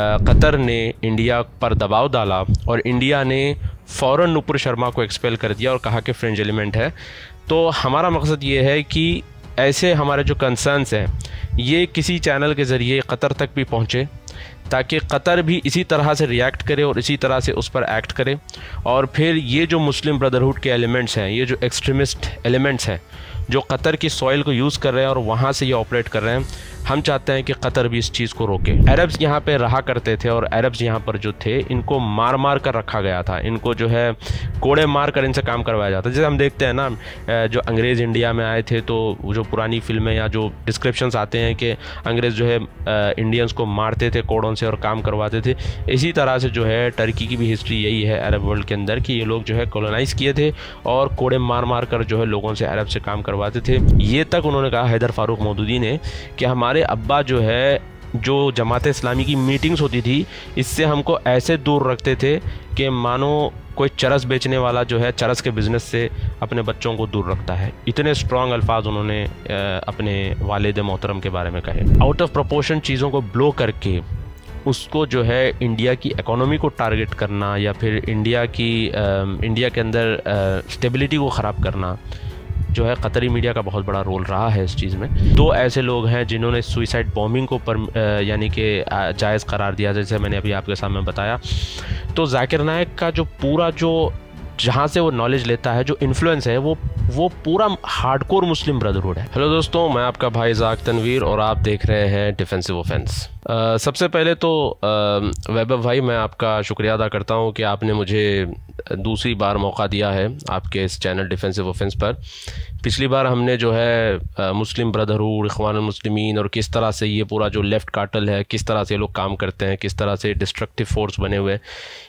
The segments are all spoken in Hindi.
कतर ने इंडिया पर दबाव डाला और इंडिया ने फ़ौर नुपुर शर्मा को एक्सपेल कर दिया और कहा कि फ्रेंच एलिमेंट है। तो हमारा मकसद ये है कि ऐसे हमारे जो कंसर्नस हैं, ये किसी चैनल के ज़रिए कतर तक भी पहुँचे, ताकि कतर भी इसी तरह से रिएक्ट करे और इसी तरह से उस पर एक्ट करे। और फिर ये जो मुस्लिम ब्रदरहुड के एलिमेंट्स हैं, ये जो एक्सट्रीमिस्ट एलिमेंट्स हैं जो कतर की सॉइल को यूज़ कर रहे हैं और वहाँ से ये ऑपरेट कर रहे हैं, हम चाहते हैं कि कतर भी इस चीज़ को रोके। अरब्स यहाँ पे रहा करते थे और अरब्स यहाँ पर जो थे, इनको मार मार कर रखा गया था। इनको जो है, कोड़े मार कर इनसे काम करवाया जाता जैसे हम देखते हैं ना जो अंग्रेज़ इंडिया में आए थे तो जो पुरानी फ़िल्में या जो डिस्क्रिप्शन आते हैं कि अंग्रेज़ जो है इंडियंस को मारते थे कोड़ों से और काम करवाते थे, इसी तरह से जो है टर्की की भी हिस्ट्री यही है अरब वर्ल्ड के अंदर कि ये लोग जो है कॉलोनाइज़ किए थे और कोड़े मार मार कर जो है लोगों से अरब से काम करवाते थे। ये तक उन्होंने कहा, हैदर फारूक मौदूदी ने, कि हमारे अब्बा जो है, जो जमात इस्लामी की मीटिंग्स होती थी, इससे हमको ऐसे दूर रखते थे कि मानो कोई चरस बेचने वाला जो है, चरस के बिज़नेस से अपने बच्चों को दूर रखता है। इतने स्ट्रॉन्ग अल्फाज उन्होंने अपने वालद मोहतरम के बारे में कहे। आउट ऑफ़ प्रपोर्शन चीज़ों को ब्लो करके, उसको जो है इंडिया की इकोनॉमी को टारगेट करना या फिर इंडिया की इंडिया के अंदर स्टेबिलिटी को ख़राब करना जो है कतरी मीडिया का बहुत बड़ा रोल रहा है इस चीज़ में। दो ऐसे लोग हैं जिन्होंने सुइसाइड बॉम्बिंग को पर यानी कि जायज़ करार दिया, जैसे मैंने अभी आपके सामने बताया। तो जाकिर नायक का जो पूरा जो, जहाँ से वो नॉलेज लेता है, जो इन्फ्लुएंस है, वो वो पूरा हार्डकोर मुस्लिम ब्रदरहुड है। हेलो दोस्तों, मैं आपका भाई जाक तनवीर और आप देख रहे हैं डिफेंसिव ऑफेंस सबसे पहले तो वैभव भाई, मैं आपका शुक्रिया अदा करता हूँ कि आपने मुझे दूसरी बार मौका दिया है आपके इस चैनल डिफेंसिव ऑफेंस पर। पिछली बार हमने जो है मुस्लिम ब्रदरहुड इखवान मुस्लिमीन और किस तरह से ये पूरा जो लेफ़्ट कार्टल है, किस तरह से लोग काम करते हैं, किस तरह से डिस्ट्रक्टिव फोर्स बने हुए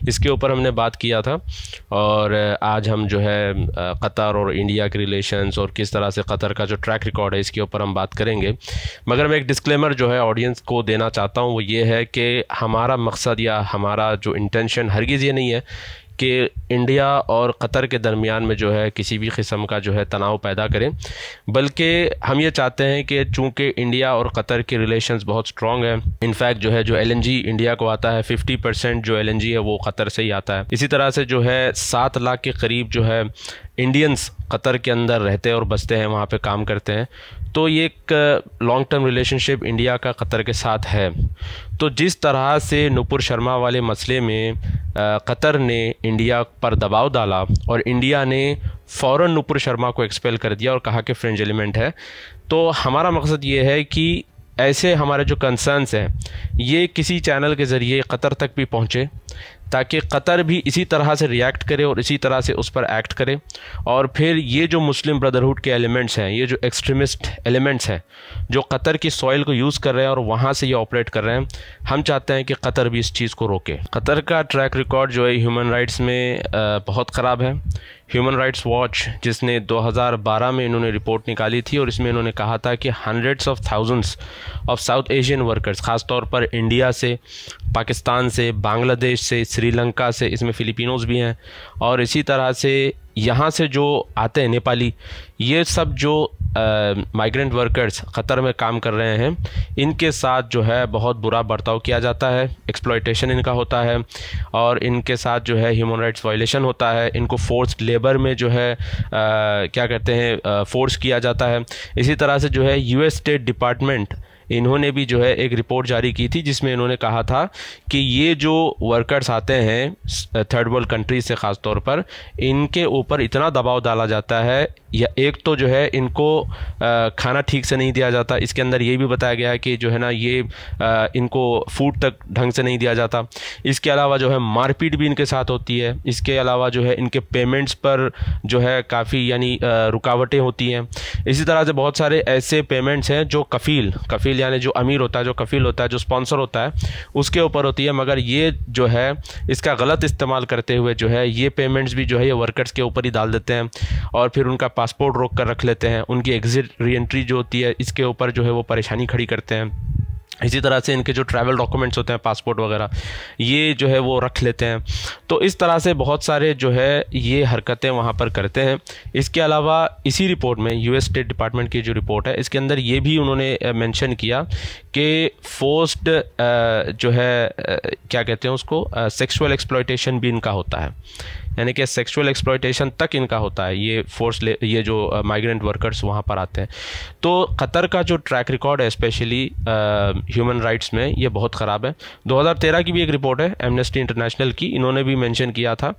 इसके ऊपर हमने बात किया था। और आज हम जो है कतर और इंडिया के रिलेशंस और किस तरह से कतर का जो ट्रैक रिकॉर्ड है, इसके ऊपर हम बात करेंगे। मगर मैं एक डिस्क्लेमर जो है ऑडियंस को देना चाहता हूँ वो ये है कि हमारा मकसद या हमारा जो इंटेंशन हरगिज़ ये नहीं है कि इंडिया और कतर के दरमियान में जो है किसी भी किस्म का जो है तनाव पैदा करें। बल्कि हम ये चाहते हैं कि चूँकि इंडिया और कतर के रिलेशंस बहुत स्ट्रॉन्ग हैं इनफैक्ट जो है जो एलएनजी इंडिया को आता है फिफ्टी परसेंट जो एल है वो कतर से ही आता है। इसी तरह से जो है सात लाख के करीब जो है इंडियंस कतर के अंदर रहते हैं और बसते हैं, वहाँ पे काम करते हैं। तो ये एक लॉन्ग टर्म रिलेशनशिप इंडिया का कतर के साथ है। तो जिस तरह से नुपुर शर्मा वाले मसले में कतर ने इंडिया पर दबाव डाला और इंडिया ने फ़ौर नुपुर शर्मा को एक्सपेल कर दिया और कहा कि फ्रेंच एलिमेंट है तो हमारा मकसद ये है कि ऐसे हमारे जो कंसर्नस हैं, ये किसी चैनल के ज़रिए कतर तक भी पहुँचे। ताकि कतर भी इसी तरह से रिएक्ट करे और इसी तरह से उस पर एक्ट करे। और फिर ये जो मुस्लिम ब्रदरहुड के एलिमेंट्स हैं, ये जो एक्सट्रीमिस्ट एलिमेंट्स हैं, जो कतर की सॉइल को यूज़ कर रहे हैं और वहाँ से ये ऑपरेट कर रहे हैं, हम चाहते हैं कि कतर भी इस चीज़ को रोके। कतर का ट्रैक रिकॉर्ड जो है ह्यूमन राइट्स में बहुत ख़राब है। ह्यूमन राइट्स वॉच जिसने 2012 में इन्होंने रिपोर्ट निकाली थी और इसमें इन्होंने कहा था कि hundreds of thousands of South Asian workers ख़ास तौर पर इंडिया से पाकिस्तान से बांग्लादेश से श्रीलंका से इसमें फ़िलिपिनोज़ भी हैं। और इसी तरह से यहाँ से जो आते हैं नेपाली ये सब जो माइग्रेंट वर्कर्स ख़तर में काम कर रहे हैं इनके साथ जो है बहुत बुरा बर्ताव किया जाता है। एक्सप्लॉयटेशन इनका होता है और इनके साथ जो है ह्यूमन राइट्स वायलेशन होता है। इनको फोर्स लेबर में जो है आ, क्या कहते हैं फोर्स किया जाता है। इसी तरह से जो है यूएस स्टेट डिपार्टमेंट इन्होंने भी जो है एक रिपोर्ट जारी की थी, जिसमें इन्होंने कहा था कि ये जो वर्कर्स आते हैं थर्ड वर्ल्ड कंट्री से ख़ास तौर पर, इनके ऊपर इतना दबाव डाला जाता है, या एक तो जो है इनको खाना ठीक से नहीं दिया जाता। इसके अंदर ये भी बताया गया है कि जो है ना, ये इनको फ़ूड तक ढंग से नहीं दिया जाता। इसके अलावा जो है मारपीट भी इनके साथ होती है। इसके अलावा जो है इनके पेमेंट्स पर जो है काफ़ी यानी रुकावटें होती हैं। इसी तरह से बहुत सारे ऐसे पेमेंट्स हैं जो कफ़ील कफ़ील यानी जो अमीर होता है, जो कफ़ील होता है, जो स्पॉन्सर होता है, उसके ऊपर होती है। मगर ये जो है, इसका गलत इस्तेमाल करते हुए जो है, ये पेमेंट्स भी जो है, ये वर्कर्स के ऊपर ही डाल देते हैं और फिर उनका पासपोर्ट रोक कर रख लेते हैं। उनकी एग्ज़िट री एंट्री जो होती है, इसके ऊपर जो है, वो परेशानी खड़ी करते हैं। इसी तरह से इनके जो ट्रैवल डॉक्यूमेंट्स होते हैं पासपोर्ट वगैरह, ये जो है वो रख लेते हैं। तो इस तरह से बहुत सारे जो है ये हरकतें वहाँ पर करते हैं। इसके अलावा इसी रिपोर्ट में यूएस स्टेट डिपार्टमेंट की जो रिपोर्ट है, इसके अंदर ये भी उन्होंने मेंशन किया कि फोर्स्ड जो है क्या कहते हैं उसको सेक्सुअल एक्सप्लॉयटेशन भी इनका होता है। यानी कि सेक्सुअल एक्सप्लॉयटेशन तक इनका होता है। ये फोर्स ये जो माइग्रेंट वर्कर्स वहाँ पर आते हैं। तो कतर का जो ट्रैक रिकॉर्ड है स्पेशली ह्यूमन राइट्स में, ये बहुत ख़राब है। 2013 की भी एक रिपोर्ट है एमनेस्टी इंटरनेशनल की। इन्होंने भी मेंशन किया था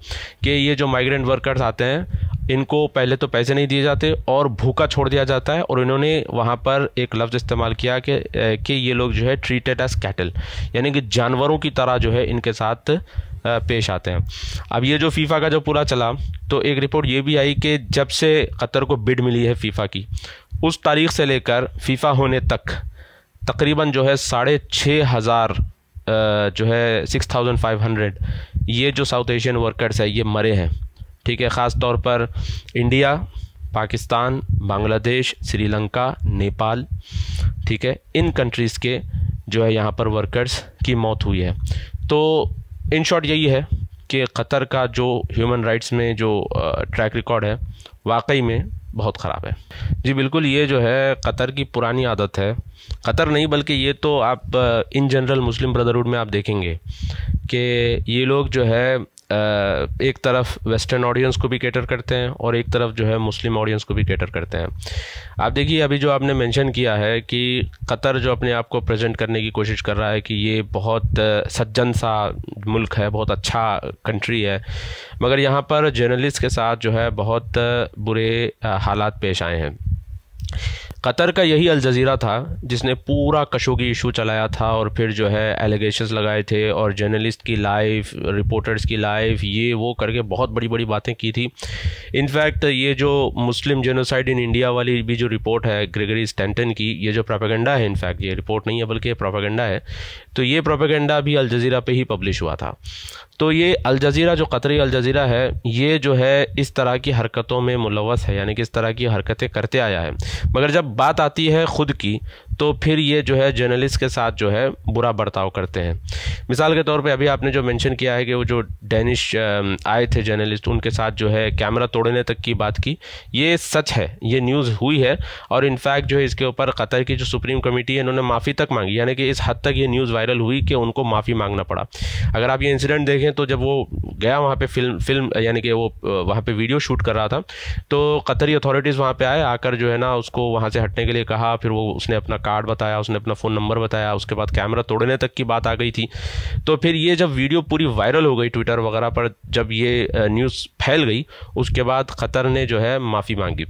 कि ये जो माइग्रेंट वर्कर्स आते हैं, इनको पहले तो पैसे नहीं दिए जाते और भूखा छोड़ दिया जाता है। और इन्होंने वहाँ पर एक लफ्ज़ इस्तेमाल किया कि कि ये लोग जो है ट्रीटेड एज कैटल यानी कि जानवरों की तरह जो है इनके साथ पेश आते हैं। अब ये जो फीफा का जो पूरा चला तो एक रिपोर्ट ये भी आई कि जब से कतर को बिड मिली है फीफा की, उस तारीख से लेकर फीफा होने तक तकरीबन जो है साढ़े छः हज़ार जो है सिक्स थाउज़ेंड फाइव हंड्रेड ये जो साउथ एशियन वर्कर्स है, ये मरे हैं। ठीक है, ख़ास तौर पर इंडिया पाकिस्तान, बांग्लादेश, श्रीलंका, नेपाल, ठीक है, इन कंट्रीज़ के जो है यहाँ पर वर्कर्स की मौत हुई है। तो इन शॉर्ट यही है कि क़तर का जो ह्यूमन राइट्स में जो ट्रैक रिकॉर्ड है, वाकई में बहुत ख़राब है। जी बिल्कुल, ये जो है क़तर की पुरानी आदत है। क़तर नहीं, बल्कि ये तो आप इन जनरल मुस्लिम ब्रदरहुड में आप देखेंगे कि ये लोग जो है एक तरफ़ वेस्टर्न ऑडियंस को भी कैटर करते हैं और एक तरफ़ जो है मुस्लिम ऑडियंस को भी कैटर करते हैं। आप देखिए, अभी जो आपने मेंशन किया है कि कतर जो अपने आप को प्रेजेंट करने की कोशिश कर रहा है कि ये बहुत सज्जन सा मुल्क है, बहुत अच्छा कंट्री है, मगर यहाँ पर जर्नलिस्ट के साथ जो है बहुत बुरे हालात पेश आए हैं। कतर का यही अल जज़ीरा था, जिसने पूरा कशोगी इशू चलाया था और फिर जो है एलिगेशन लगाए थे और जर्नलिस्ट की लाइफ रिपोर्टर्स की लाइफ ये वो करके बहुत बड़ी बड़ी बातें की थी। इनफैक्ट ये जो मुस्लिम जेनोसाइड इन इंडिया वाली भी जो रिपोर्ट है ग्रेगरी स्टैंटन की, ये जो प्रोपागेंडा है इनफैक्ट ये रिपोर्ट नहीं है बल्कि प्रोपागेंडा है तो ये प्रोपागेंडा भी अल जज़ीरा पे ही पब्लिश हुआ था। तो ये अल जज़ीरा, जो कतरी अल जज़ीरा है, ये जो है इस तरह की हरकतों में मुलवस है, यानी कि इस तरह की हरकतें करते आया है। मगर जब बात आती है ख़ुद की तो फिर ये जो है जर्नलिस्ट के साथ जो है, बुरा बर्ताव करते हैं। मिसाल के तौर पे अभी आपने जो मेंशन किया है कि वो जो डेनिश आए थे जर्नलिस्ट उनके साथ जो है कैमरा तोड़ने तक की बात की, ये सच है, ये न्यूज़ हुई है। और इनफैक्ट जो है, इसके ऊपर कतर की जो सुप्रीम कमेटी है, इन्होंने माफ़ी तक मांगी, यानी कि इस हद तक ये न्यूज़ वायरल हुई कि उनको माफ़ी मांगना पड़ा। अगर आप ये इंसिडेंट देखें तो जब वो गया वहाँ पर फ़िल्म फ़िल्म यानी कि वो वहाँ पर वीडियो शूट कर रहा था तो कतरी अथॉरिटीज़ वहाँ पर आए, आकर जो है ना, उसको वहाँ से हटने के लिए कहा, फिर वो उसने अपना कार्ड बताया, उसने अपना फ़ोन नंबर बताया, उसके बाद कैमरा तोड़ने तक की बात आ गई थी। तो फिर ये जब वीडियो पूरी वायरल हो गई ट्विटर वगैरह पर, जब ये न्यूज़ फैल गई, उसके बाद ख़तर ने जो है माफ़ी मांगी।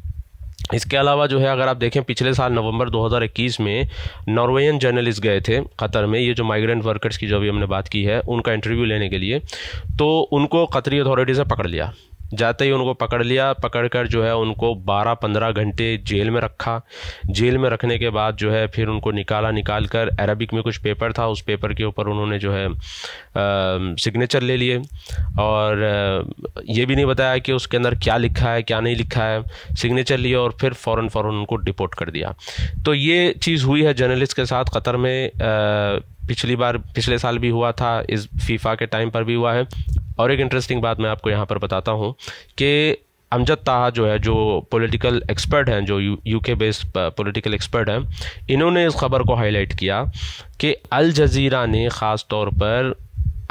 इसके अलावा जो है, अगर आप देखें, पिछले साल नवंबर 2021 में नॉर्वेयन जर्नलिस्ट गए थे कतर में, ये जो माइग्रेंट वर्कर्स की जो अभी हमने बात की है, उनका इंटरव्यू लेने के लिए तो उनको कतरी अथॉरिटी से पकड़ लिया। जाते ही उनको पकड़ लिया पकड़ कर जो है उनको 12-15 घंटे जेल में रखा। जेल में रखने के बाद जो है फिर उनको निकाला निकाल कर अरबिक में कुछ पेपर था, उस पेपर के ऊपर उन्होंने जो है सिग्नेचर ले लिए। और ये भी नहीं बताया कि उसके अंदर क्या लिखा है, क्या नहीं लिखा है। सिग्नेचर लिए और फिर फ़ौर फ़ौर उनको डिपोर्ट कर दिया। तो ये चीज़ हुई है जर्नलिस्ट के साथ कतर में पिछली बार, पिछले साल भी हुआ था, इस फीफा के टाइम पर भी हुआ है। और एक इंटरेस्टिंग बात मैं आपको यहाँ पर बताता हूँ कि अमजद ताहा जो है, जो पॉलिटिकल एक्सपर्ट हैं, जो यूके बेस्ड पॉलिटिकल एक्सपर्ट हैं, इन्होंने इस खबर को हाईलाइट किया कि अल जज़ीरा ने ख़ास तौर पर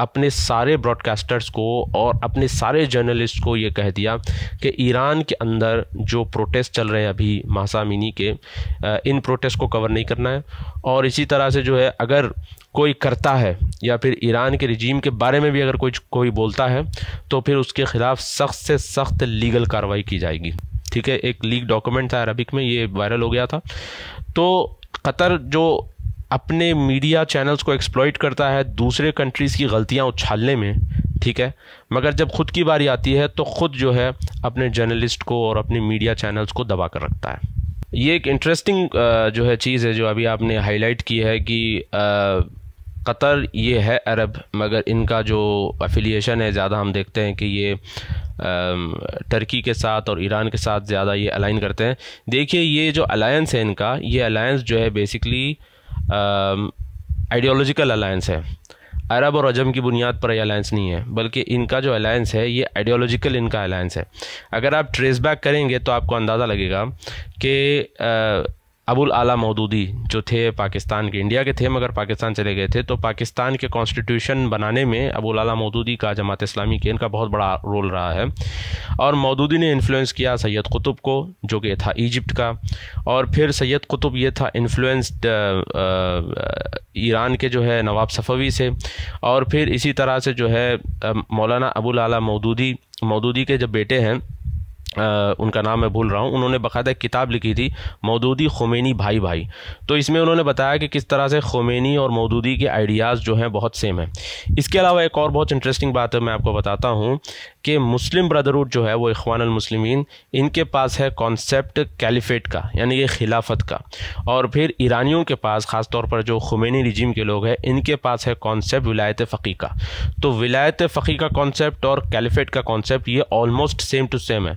अपने सारे ब्रॉडकास्टर्स को और अपने सारे जर्नलिस्ट को ये कह दिया कि ईरान के अंदर जो प्रोटेस्ट चल रहे हैं अभी मासामिनी के इन प्रोटेस्ट को कवर नहीं करना है। और इसी तरह से जो है, अगर कोई करता है या फिर ईरान के रिजीम के बारे में भी अगर कोई कोई बोलता है तो फिर उसके ख़िलाफ़ सख्त से सख्त लीगल कार्रवाई की जाएगी। ठीक है, एक लीक डॉक्यूमेंट था अरबिक में, ये वायरल हो गया था। तो कतर जो अपने मीडिया चैनल्स को एक्सप्लॉइट करता है, दूसरे कंट्रीज़ की गलतियाँ उछालने में, ठीक है? मगर जब खुद की बारी आती है तो ख़ुद जो है, अपने जर्नलिस्ट को और अपने मीडिया चैनल्स को दबा कर रखता है। ये एक इंटरेस्टिंग जो है चीज़ है, जो अभी आपने हाईलाइट की है कि कतर ये है अरब, मगर इनका जो एफिलिएशन है, ज़्यादा हम देखते हैं कि ये टर्की के साथ और ईरान के साथ ज़्यादा ये अलाइन करते हैं। देखिए, ये जो अलायंस है इनका, ये अलायंस जो है बेसिकली आइडियोलॉजिकल अलायंस है। अरब और अजम की बुनियाद पर यह अलायंस नहीं है, बल्कि इनका जो अलायंस है, ये आइडियोलॉजिकल इनका अलायंस है। अगर आप ट्रेस बैक करेंगे तो आपको अंदाज़ा लगेगा कि अबुल आला मौदूदी जो थे पाकिस्तान के, इंडिया के थे, मगर पाकिस्तान चले गए थे। तो पाकिस्तान के कॉन्स्टिट्यूशन बनाने में अबुल आला मौदूदी का जमात इस्लामी के इनका बहुत बड़ा रोल रहा है। और मौदूदी ने इन्फ्लुएंस किया सैयद कुतुब को, जो कि था इजिप्ट का। और फिर सैयद कुतुब ये था इन्फ्लुएंस्ड ईरान के जो है नवाब सफ़वी से। और फिर इसी तरह से जो है मौलाना अबुल आला मौदूदी मौदूदी के जब बेटे हैं आ, उनका नाम मैं भूल रहा हूँ। उन्होंने बाकायदा किताब लिखी थी मौदूदी खुमैनी भाई भाई। तो इसमें उन्होंने बताया कि किस तरह से खुमैनी और मौदूदी के आइडियाज़ जो हैं बहुत सेम हैं। इसके अलावा एक और बहुत इंटरेस्टिंग बात है मैं आपको बताता हूँ कि मुस्लिम ब्रदरहुड जो है वो इखवान मुस्लिमीन इनके पास है कॉन्सेप्ट कैलिफेट का यानी कि खिलाफत का। और फिर ईरानियों के पास ख़ास तौर पर जो खुमैनी रिजीम के लोग हैं इनके पास है कॉन्सेप्ट विलायत फ़ी का। तो विलायत फ़ी का कॉन्सेप्ट और कैलिफेट का कॉन्सेप्ट ये ऑलमोस्ट सेम टू सेम है।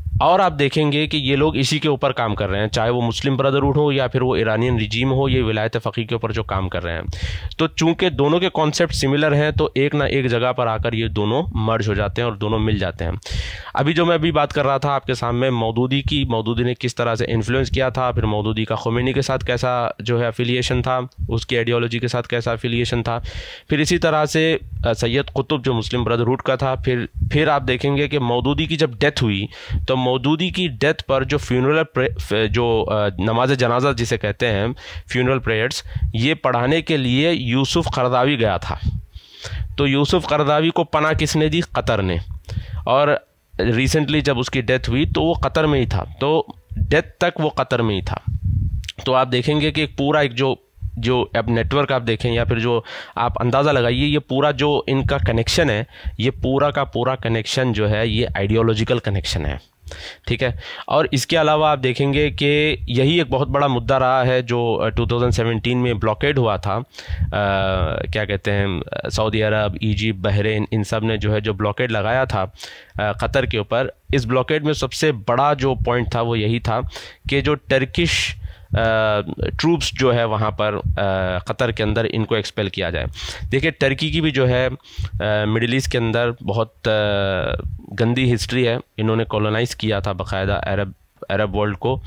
और आप देखेंगे कि ये लोग इसी के ऊपर काम कर रहे हैं, चाहे वो मुस्लिम ब्रदरहुड हो या फिर वो ईरानियन रिजीम हो, ये विलायत फ़ी के ऊपर जो काम कर रहे हैं। तो चूँकि दोनों के कॉन्सेप्ट सिमिलर हैं तो एक ना एक जगह पर आकर ये दोनों मर्ज हो जाते हैं और दोनों मिल जाते हैं। अभी जो मैं अभी बात कर रहा था आपके सामने, मौदूदी की, मौदूदी ने किस तरह से इन्फ्लुएंस किया था, फिर मौदूदी का खुमैनी के साथ कैसा जो है अफिलिएशन था, उसकी आइडियोलॉजी के साथ कैसा अफिलिएशन था, फिर इसी तरह से सैयद कुतुब जो मुस्लिम ब्रदरहुड का था, फिर फिर आप देखेंगे कि मौदूदी की जब डेथ हुई तो मौदूदी की डेथ पर जो फ्यूनरल जो नमाज़ जनाजा जिसे कहते हैं फ्यूनरल प्रेयर्स ये पढ़ाने के लिए यूसुफ करदावी गया था। तो यूसुफ करदावी को पना किसने दी? कतर ने। और रिसेंटली जब उसकी डेथ हुई तो वो कतर में ही था। तो डेथ तक वो कतर में ही था। तो आप देखेंगे कि पूरा एक जो जो अब नेटवर्क आप देखें या फिर जो आप अंदाज़ा लगाइए, ये पूरा जो इनका कनेक्शन है, ये पूरा का पूरा कनेक्शन जो है, ये आइडियोलॉजिकल कनेक्शन है। ठीक है? और इसके अलावा आप देखेंगे कि यही एक बहुत बड़ा मुद्दा रहा है जो 2017 में ब्लॉकेड हुआ था। आ, क्या कहते हैं सऊदी अरब इजिप्ट बहरीन इन सबने जो है जो ब्लॉकेड लगाया था कतर के ऊपर इस ब्लॉकेड में सबसे बड़ा जो पॉइंट था वो यही था कि जो टर्किश ट्रूप्स जो है वहाँ पर क़तर के अंदर इनको एक्सपेल किया जाए। देखिए टर्की की भी जो है मिडिल ईस्ट के अंदर बहुत गंदी हिस्ट्री है। इन्होंने कॉलोनाइज़ किया था बाकायदा अरब अरब वर्ल्ड को।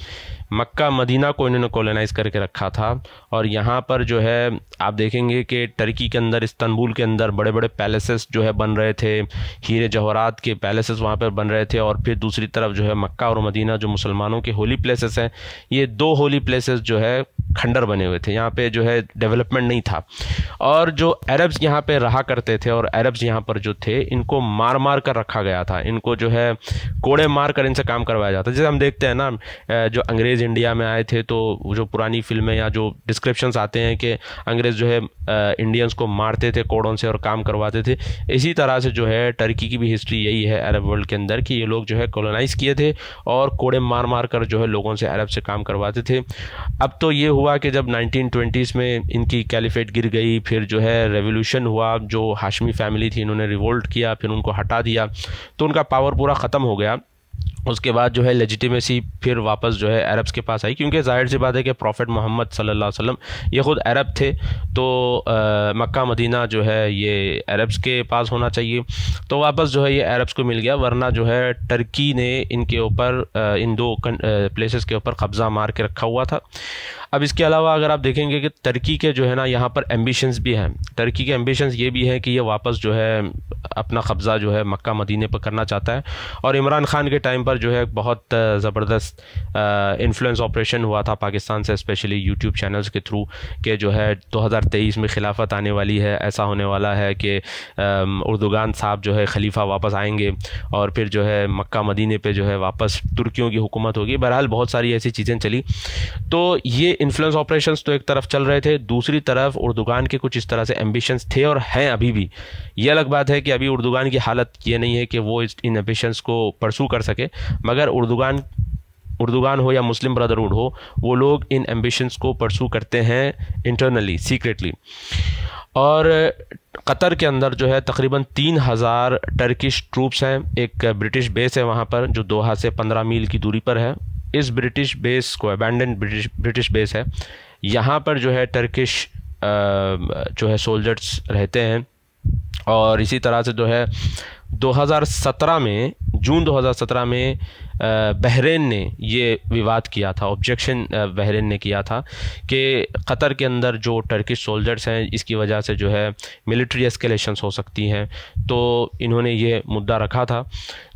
मक्का, मदीना को इन्होंने कॉलोनाइज करके रखा था। और यहाँ पर जो है, आप देखेंगे कि टर्की के अंदर इस्तंबुल के अंदर बड़े बड़े पैलेसेस जो है बन रहे थे। हीरे जवाहरात के पैलेसेस वहाँ पर बन रहे थे। और फिर दूसरी तरफ़ जो है मक्का और मदीना जो मुसलमानों के होली प्लेसेस हैं, ये दो होली प्लेसेस जो है खंडर बने हुए थे। यहाँ पे जो है डेवलपमेंट नहीं था। और जो अरब्स यहाँ पे रहा करते थे और अरब्स यहाँ पर जो थे, इनको मार मार कर रखा गया था। इनको जो है, कोड़े मार कर इनसे काम करवाया जाता जैसे हम देखते हैं ना जो अंग्रेज़ इंडिया में आए थे तो जो पुरानी फ़िल्में या जो डिस्क्रिप्शन आते हैं कि अंग्रेज़ जो है इंडियंस को मारते थे कोड़ों से और काम करवाते थे, इसी तरह से जो है टर्की की भी हिस्ट्री यही है अरब वर्ल्ड के अंदर कि ये लोग जो है कॉलोनाइज़ किए थे और कोड़े मार मार कर जो है लोगों से अरब से काम करवाते थे। अब तो ये हुआ कि जब नाइनटीन में इनकी कैलिफेट गिर गई, फिर जो है रेवोल्यूशन हुआ, जो हाशमी फैमिली थी, इन्होंने रिवोल्ट किया, फिर उनको हटा दिया तो उनका पावर पूरा ख़त्म हो गया। उसके बाद जो है लेजिटिमेसी फिर वापस जो है अरब्स के पास आई, क्योंकि ज़ाहिर सी बात है कि प्रॉफिट मोहम्मद सल्लल्लाहु अलैहि वसल्लम, ये ख़ुद अरब थे तो मक्का, मदीना जो है ये अरब्स के पास होना चाहिए। तो वापस जो है ये अरब्स को मिल गया, वरना जो है टर्की ने इनके ऊपर इन दो प्लेसेस के ऊपर कब्ज़ा मार के रखा हुआ था। अब इसके अलावा अगर आप देखेंगे कि टर्की के जो है ना, यहाँ पर एम्बिशंस भी हैं। टर्की के एम्बिशंस ये भी हैं कि ये वापस जो है, अपना कब्ज़ा जो है मक्का मदीने पर करना चाहता है। और इमरान खान के टाइम पर जो है बहुत ज़बरदस्त इन्फ्लुएंस ऑपरेशन हुआ था पाकिस्तान से स्पेशली यूट्यूब चैनल्स के थ्रू कि जो है 2023 में खिलाफत आने वाली है। ऐसा होने वाला है कि उर्दुगान साहब जो है खलीफा वापस आएँगे और फिर जो है मक्का मदीने पर जो है वापस तुर्कियों की हुकूमत होगी। बहरहाल बहुत सारी ऐसी चीज़ें चली। तो ये इन्फ्लुएंस ऑपरेशंस तो एक तरफ़ चल रहे थे, दूसरी तरफ़ उर्दुगान के कुछ इस तरह से एम्बिशंस थे और हैं अभी भी। ये अलग बात है कि अभी उर्दुगान की हालत ये नहीं है कि वो इस इन एम्बिशंस को परसू कर सके, मगर उर्दुगान उर्दुगान हो या मुस्लिम ब्रदरहुड हो, वो लोग इन एम्बिशंस को परसू करते हैं इंटरनली सीक्रेटली और, कतर के अंदर जो है, तकरीबन तीन हज़ार टर्किश ट्रूप्स हैं, एक ब्रिटिश बेस है वहाँ पर, जो दोहा से पंद्रह मील की दूरी पर है। इस ब्रिटिश बेस को अबैंडन ब्रिटिश ब्रिटिश बेस है। यहाँ पर जो है टर्किश जो है सोल्जर्स रहते हैं और इसी तरह से जो है 2017 में, जून 2017 में बहरेन ने ये विवाद किया था ऑब्जेक्शन बहरेन ने किया था कि कतर के अंदर जो टर्किश सोल्जर्स हैं, इसकी वजह से जो है मिलिट्री एस्केलेशंस हो सकती हैं। तो इन्होंने ये मुद्दा रखा था।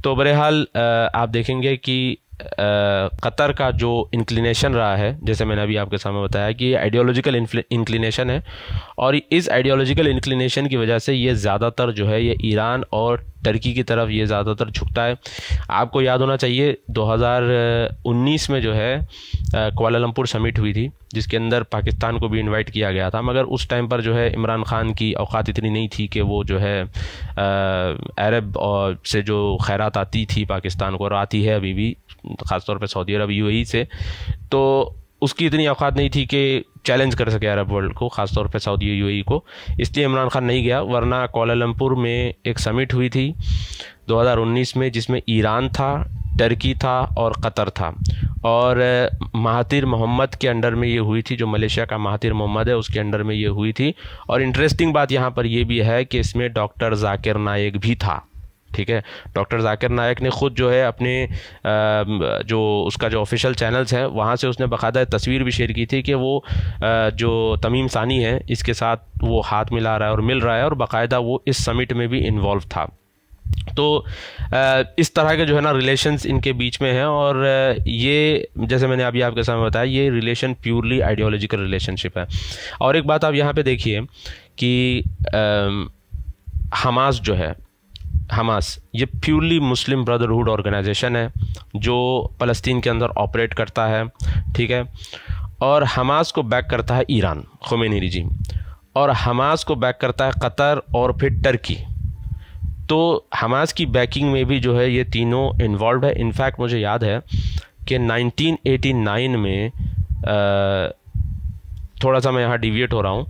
तो बहरहाल आप देखेंगे कि कतर का जो इंक्लिनेशन रहा है, जैसे मैंने अभी आपके सामने बताया कि ये आइडियोलॉजिकल इंक्लिनेशन है और इस आइडियोलॉजिकल इंक्लिनेशन की वजह से ये ज़्यादातर जो है, ये ईरान और टर्की की तरफ़ ये ज़्यादातर झुकता है। आपको याद होना चाहिए 2019 में जो है कोलालमपुर समिट हुई थी। जिसके अंदर पाकिस्तान को भी इनवाइट किया गया था। मगर उस टाइम पर जो है इमरान ख़ान की औकात इतनी नहीं थी कि वो जो है अरब और से जो खैरात आती थी पाकिस्तान को और आती है अभी भी, ख़ासतौर पर सऊदी अरब यू से तो उसकी इतनी औकात नहीं थी कि चैलेंज कर सके अरब वर्ल्ड को, ख़ासतौर पर सऊदी यू को। इसलिए इमरान खान नहीं गया, वरना कोलालमपुर में एक समिट हुई थी 2019 में, जिसमें ईरान था टर्की था और कतर था। और महातिर मोहम्मद के अंडर में ये हुई थी, जो मलेशिया का महातिर मोहम्मद है, उसके अंडर में ये हुई थी। और इंटरेस्टिंग बात यहाँ पर यह भी है कि इसमें डॉक्टर जाकिर नायक भी था, ठीक है? डॉक्टर जाकिर नायक ने ख़ुद जो है अपने जो उसका जो ऑफिशियल चैनल्स हैं, वहाँ से उसने बाकायदा तस्वीर भी शेयर की थी कि वो जो तमीम सानी है, इसके साथ वो हाथ मिला रहा है और मिल रहा है और बाकायदा वो इस समिट में भी इन्वॉल्व था। तो इस तरह के जो है ना रिलेशंस इनके बीच में हैं और ये, जैसे मैंने अभी आपके सामने बताया, ये रिलेशन प्योरली आइडियोलॉजिकल रिलेशनशिप है। और एक बात आप यहाँ पे देखिए कि हमास जो है, हमास, ये प्योरली मुस्लिम ब्रदरहुड ऑर्गेनाइजेशन है, जो फ़लस्तीन के अंदर ऑपरेट करता है, ठीक है? और हमास को बैक करता है ईरान खुमेनी रिजीम और हमास को बैक करता है कतर और फिर टर्की तो हमास की बैकिंग में भी जो है ये तीनों इन्वॉल्व है। इनफैक्ट मुझे याद है कि 1989 में आ, थोड़ा सा मैं यहाँ डिविएट हो रहा हूँ।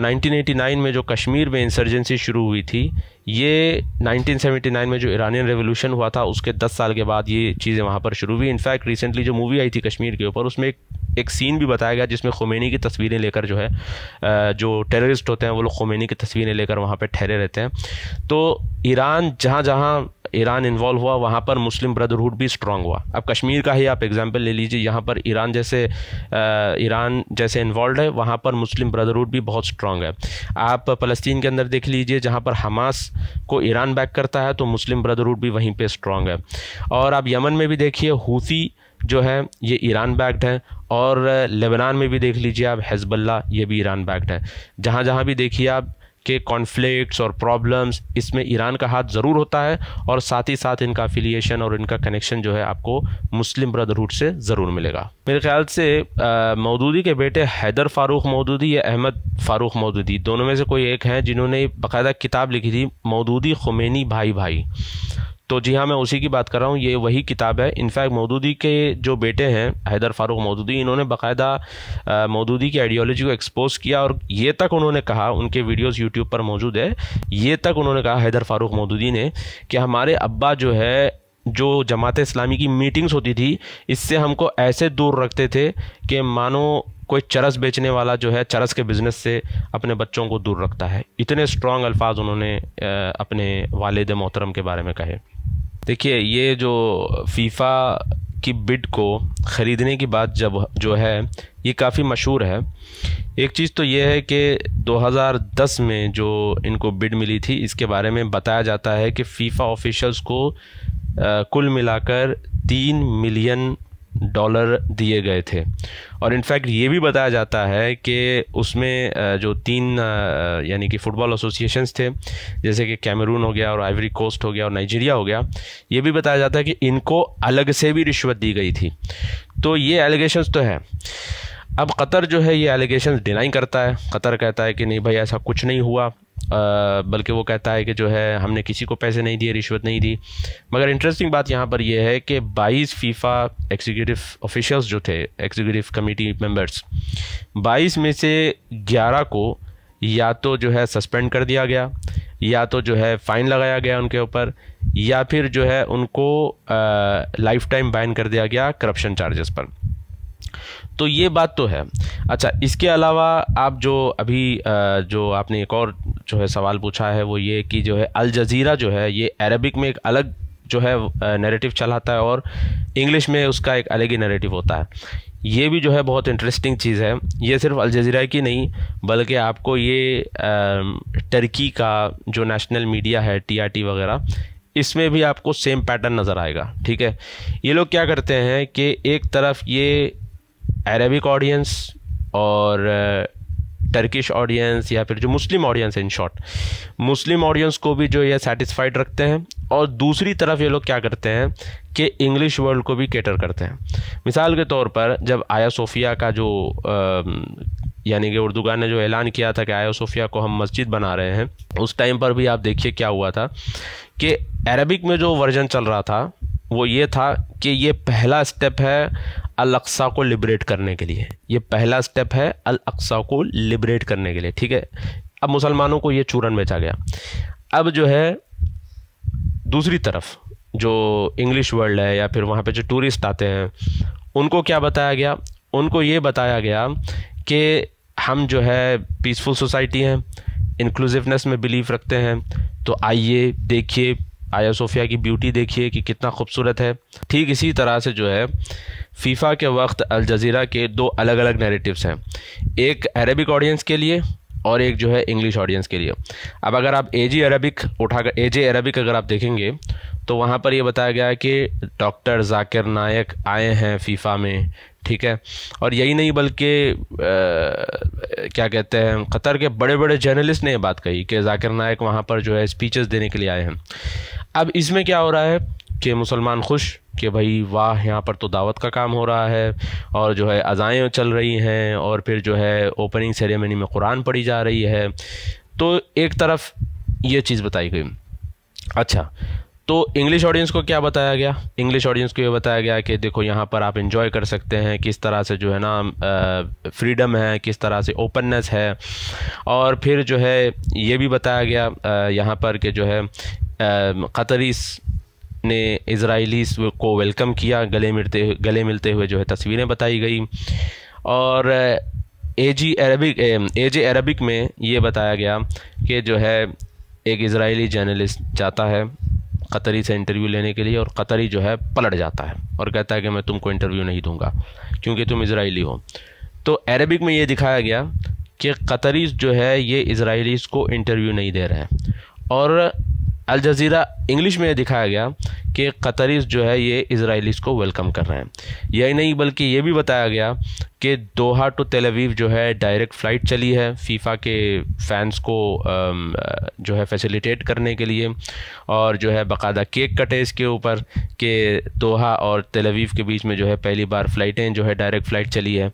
नाइनटीन एटी नाइन में जो कश्मीर में इंसर्जेंसी शुरू हुई थी ये 1979 में जो ईरानियन रेवोल्यूशन हुआ था उसके 10 साल के बाद ये चीज़ें वहाँ पर शुरू हुई। इनफैक्ट रिसेंटली जो मूवी आई थी कश्मीर के ऊपर उसमें एक एक सीन भी बताया गया जिसमें खुमैनी की तस्वीरें लेकर जो है जो टेररिस्ट होते हैं, वो लोग खुमैनी की तस्वीरें लेकर वहाँ पर ठहरे रहते हैं। तो ईरान, जहाँ जहाँ ईरान इन्वॉल्व हुआ, वहाँ पर मुस्लिम ब्रदरहुड भी स्ट्रांग हुआ। अब कश्मीर का ही आप एग्जांपल ले लीजिए, यहाँ पर ईरान जैसे ईरान जैसे इन्वॉल्व है, वहाँ पर मुस्लिम ब्रदरहुड भी बहुत स्ट्रांग है। आप फ़लस्तीन के अंदर देख लीजिए, जहाँ पर हमास को ईरान बैक करता है तो मुस्लिम ब्रदरहुड भी वहीं पर स्ट्रांग है। और आप यमन में भी देखिए हूसी जो है, ये ईरान बैक्ड है और लेबनान में भी देख लीजिए आप हेजबल्ला ये भी ईरान बैक्ड है। जहाँ जहाँ भी देखिए आप के कॉन्फ्लिक्ट्स और प्रॉब्लम्स इसमें ईरान का हाथ ज़रूर होता है और साथ ही साथ इनका अफिलिएशन और इनका कनेक्शन जो है आपको मुस्लिम ब्रदरहुड से ज़रूर मिलेगा। मेरे ख्याल से मौदूदी के बेटे हैदर फ़ारूक मौदूदी या अहमद फ़ारूक मौदूदी, दोनों में से कोई एक हैं जिन्होंने बाकायदा किताब लिखी थी, मौदूदी खुमैनी भाई भाई तो जी हाँ मैं उसी की बात कर रहा हूँ। ये वही किताब है। इनफैक्ट मौदूदी के जो बेटे हैं, हैदर फारूक मौदूदी, इन्होंने बाकायदा मौदूदी की आइडियोलॉजी को एक्सपोज किया और ये तक उन्होंने कहा, उनके वीडियोस यूट्यूब पर मौजूद है, ये तक उन्होंने कहा हैदर फारूक मौदूदी ने कि हमारे अब्बा जो है, जो जमात इस्लामी की मीटिंग्स होती थी, इससे हमको ऐसे दूर रखते थे कि मानो कोई चरस बेचने वाला जो है चरस के बिज़नेस से अपने बच्चों को दूर रखता है। इतने स्ट्रॉन्ग अल्फाज उन्होंने अपने वालद मोहतरम के बारे में कहे। देखिए ये जो फीफा की बिड को ख़रीदने की बात जब जो है ये काफ़ी मशहूर है। एक चीज़ तो ये है कि 2010 में जो इनको बिड मिली थी इसके बारे में बताया जाता है कि फ़ीफ़ा ऑफिशल्स को आ, कुल मिलाकर तीन मिलियन डॉलर दिए गए थे। और इनफैक्ट ये भी बताया जाता है कि उसमें जो तीन यानी कि फ़ुटबॉल एसोसिएशंस थे, जैसे कि कैमरून हो गया और आइवरी कोस्ट हो गया और नाइजीरिया हो गया, ये भी बताया जाता है कि इनको अलग से भी रिश्वत दी गई थी। तो ये एलिगेशंस तो है। अब कतर जो है ये एलिगेशन डिनाई करता है। कतर कहता है कि नहीं भाई ऐसा कुछ नहीं हुआ। बल्कि वो कहता है कि जो है, हमने किसी को पैसे नहीं दिए, रिश्वत नहीं दी। मगर इंटरेस्टिंग बात यहाँ पर यह है कि 22 फीफा एग्जीक्यूटिव ऑफिशियल्स जो थे एग्जीक्यूटिव कमेटी मेंबर्स 22 में से 11 को या तो जो है सस्पेंड कर दिया गया, या तो जो है फ़ाइन लगाया गया उनके ऊपर, या फिर जो है उनको लाइफ टाइम बैन कर दिया गया करप्शन चार्जेस पर। तो ये बात तो है। अच्छा इसके अलावा आप जो अभी जो आपने एक और जो है सवाल पूछा है, वो ये कि जो है अल जज़ीरा जो है, ये अरबिक में एक अलग जो है नैरेटिव चलाता है और इंग्लिश में उसका एक अलग ही नैरेटिव होता है। ये भी जो है बहुत इंटरेस्टिंग चीज़ है। ये सिर्फ़ अलजजीरा की नहीं, बल्कि आपको ये टर्की का जो नेशनल मीडिया है टीआरटी वगैरह, इसमें भी आपको सेम पैटर्न नज़र आएगा। ठीक है? ये लोग क्या करते हैं कि एक तरफ़ ये अरबिक ऑडियंस और टर्किश ऑडियंस या फिर जो मुस्लिम ऑडियंस है इन शॉर्ट मुस्लिम ऑडियंस को भी जो ये सेटिस्फाइड रखते हैं और दूसरी तरफ़ ये लोग क्या करते हैं कि इंग्लिश वर्ल्ड को भी केटर करते हैं। मिसाल के तौर पर जब आया सोफिया का जो यानी कि उर्दूगान ने जो ऐलान किया था कि आया सोफिया को हम मस्जिद बना रहे हैं, उस टाइम पर भी आप देखिए क्या हुआ था कि अरबिक में जो वर्जन चल रहा था वो ये था कि ये पहला स्टेप है अल अक्सा को लिबरेट करने के लिए। ये पहला स्टेप है अल अक्सा को लिबरेट करने के लिए, ठीक है? अब मुसलमानों को ये चूरन बेचा गया। अब जो है, दूसरी तरफ़ जो इंग्लिश वर्ल्ड है या फिर वहाँ पे जो टूरिस्ट आते हैं, उनको क्या बताया गया? उनको ये बताया गया कि हम जो है पीसफुल सोसाइटी हैं इंक्लूसिवनेस में बिलीव रखते हैं तो आइए देखिए आया सोफिया की ब्यूटी देखिए कि कितना खूबसूरत है। ठीक इसी तरह से जो है, फीफा के वक्त अल जज़ीरा के दो अलग अलग नैरेटिव्स हैं। एक अरबिक ऑडियंस के लिए और एक जो है इंग्लिश ऑडियंस के लिए। अब अगर आप ए जी अरबिक उठाकर ए जे अरबिक अगर आप देखेंगे तो वहाँ पर ये बताया गया है कि डॉक्टर जाकिर नायक आए हैं फीफा में। ठीक है? और यही नहीं बल्कि क्या कहते हैं, कतर के बड़े बड़े जर्नलिस्ट ने ये बात कही कि जाकिर नायक वहाँ पर जो है स्पीचेस देने के लिए आए हैं। अब इसमें क्या हो रहा है कि मुसलमान खुश कि भाई वाह, यहाँ पर तो दावत का काम हो रहा है और जो है अज़ाएँ चल रही हैं और फिर जो है ओपनिंग सेरेमनी में कुरान पढ़ी जा रही है। तो एक तरफ़ ये चीज़ बताई गई। अच्छा तो इंग्लिश ऑडियंस को क्या बताया गया? इंग्लिश ऑडियंस को ये बताया गया कि देखो यहाँ पर आप इन्जॉय कर सकते हैं किस तरह से जो है ना फ्रीडम है, किस तरह से ओपननेस है। और फिर जो है ये भी बताया गया यहाँ पर कि जो है कतरीस ने इसराइलीस को वेलकम किया, गले मिलते गले मिलते हुए जो है तस्वीरें बताई गई। और ए जी अरबिक ए जे अरबिक में ये बताया गया कि जो है एक इसराइली जर्नलिस्ट जाता है। कतरी से इंटरव्यू लेने के लिए और कतरी जो है पलट जाता है और कहता है कि मैं तुमको इंटरव्यू नहीं दूँगा, क्योंकि तुम इसराइली हो। तो अरबिक में ये दिखाया गया कि कतरी जो है, ये इसराइलीज़ को इंटरव्यू नहीं दे रहे हैं। और अल जज़ीरा इंग्लिश में दिखाया गया कि कतरीज जो है ये इसराइलीस को वेलकम कर रहे हैं। यही नहीं बल्कि ये भी बताया गया कि दोहा टू तेलवीव जो है डायरेक्ट फ़्लाइट चली है फीफा के फैंस को जो है फैसिलिटेट करने के लिए और जो है बाकायदा केक कटे इसके ऊपर कि दोहा और तेलवीव के बीच में जो है पहली बार फ़्लाइटें जो है डायरेक्ट फ़्लाइट चली है।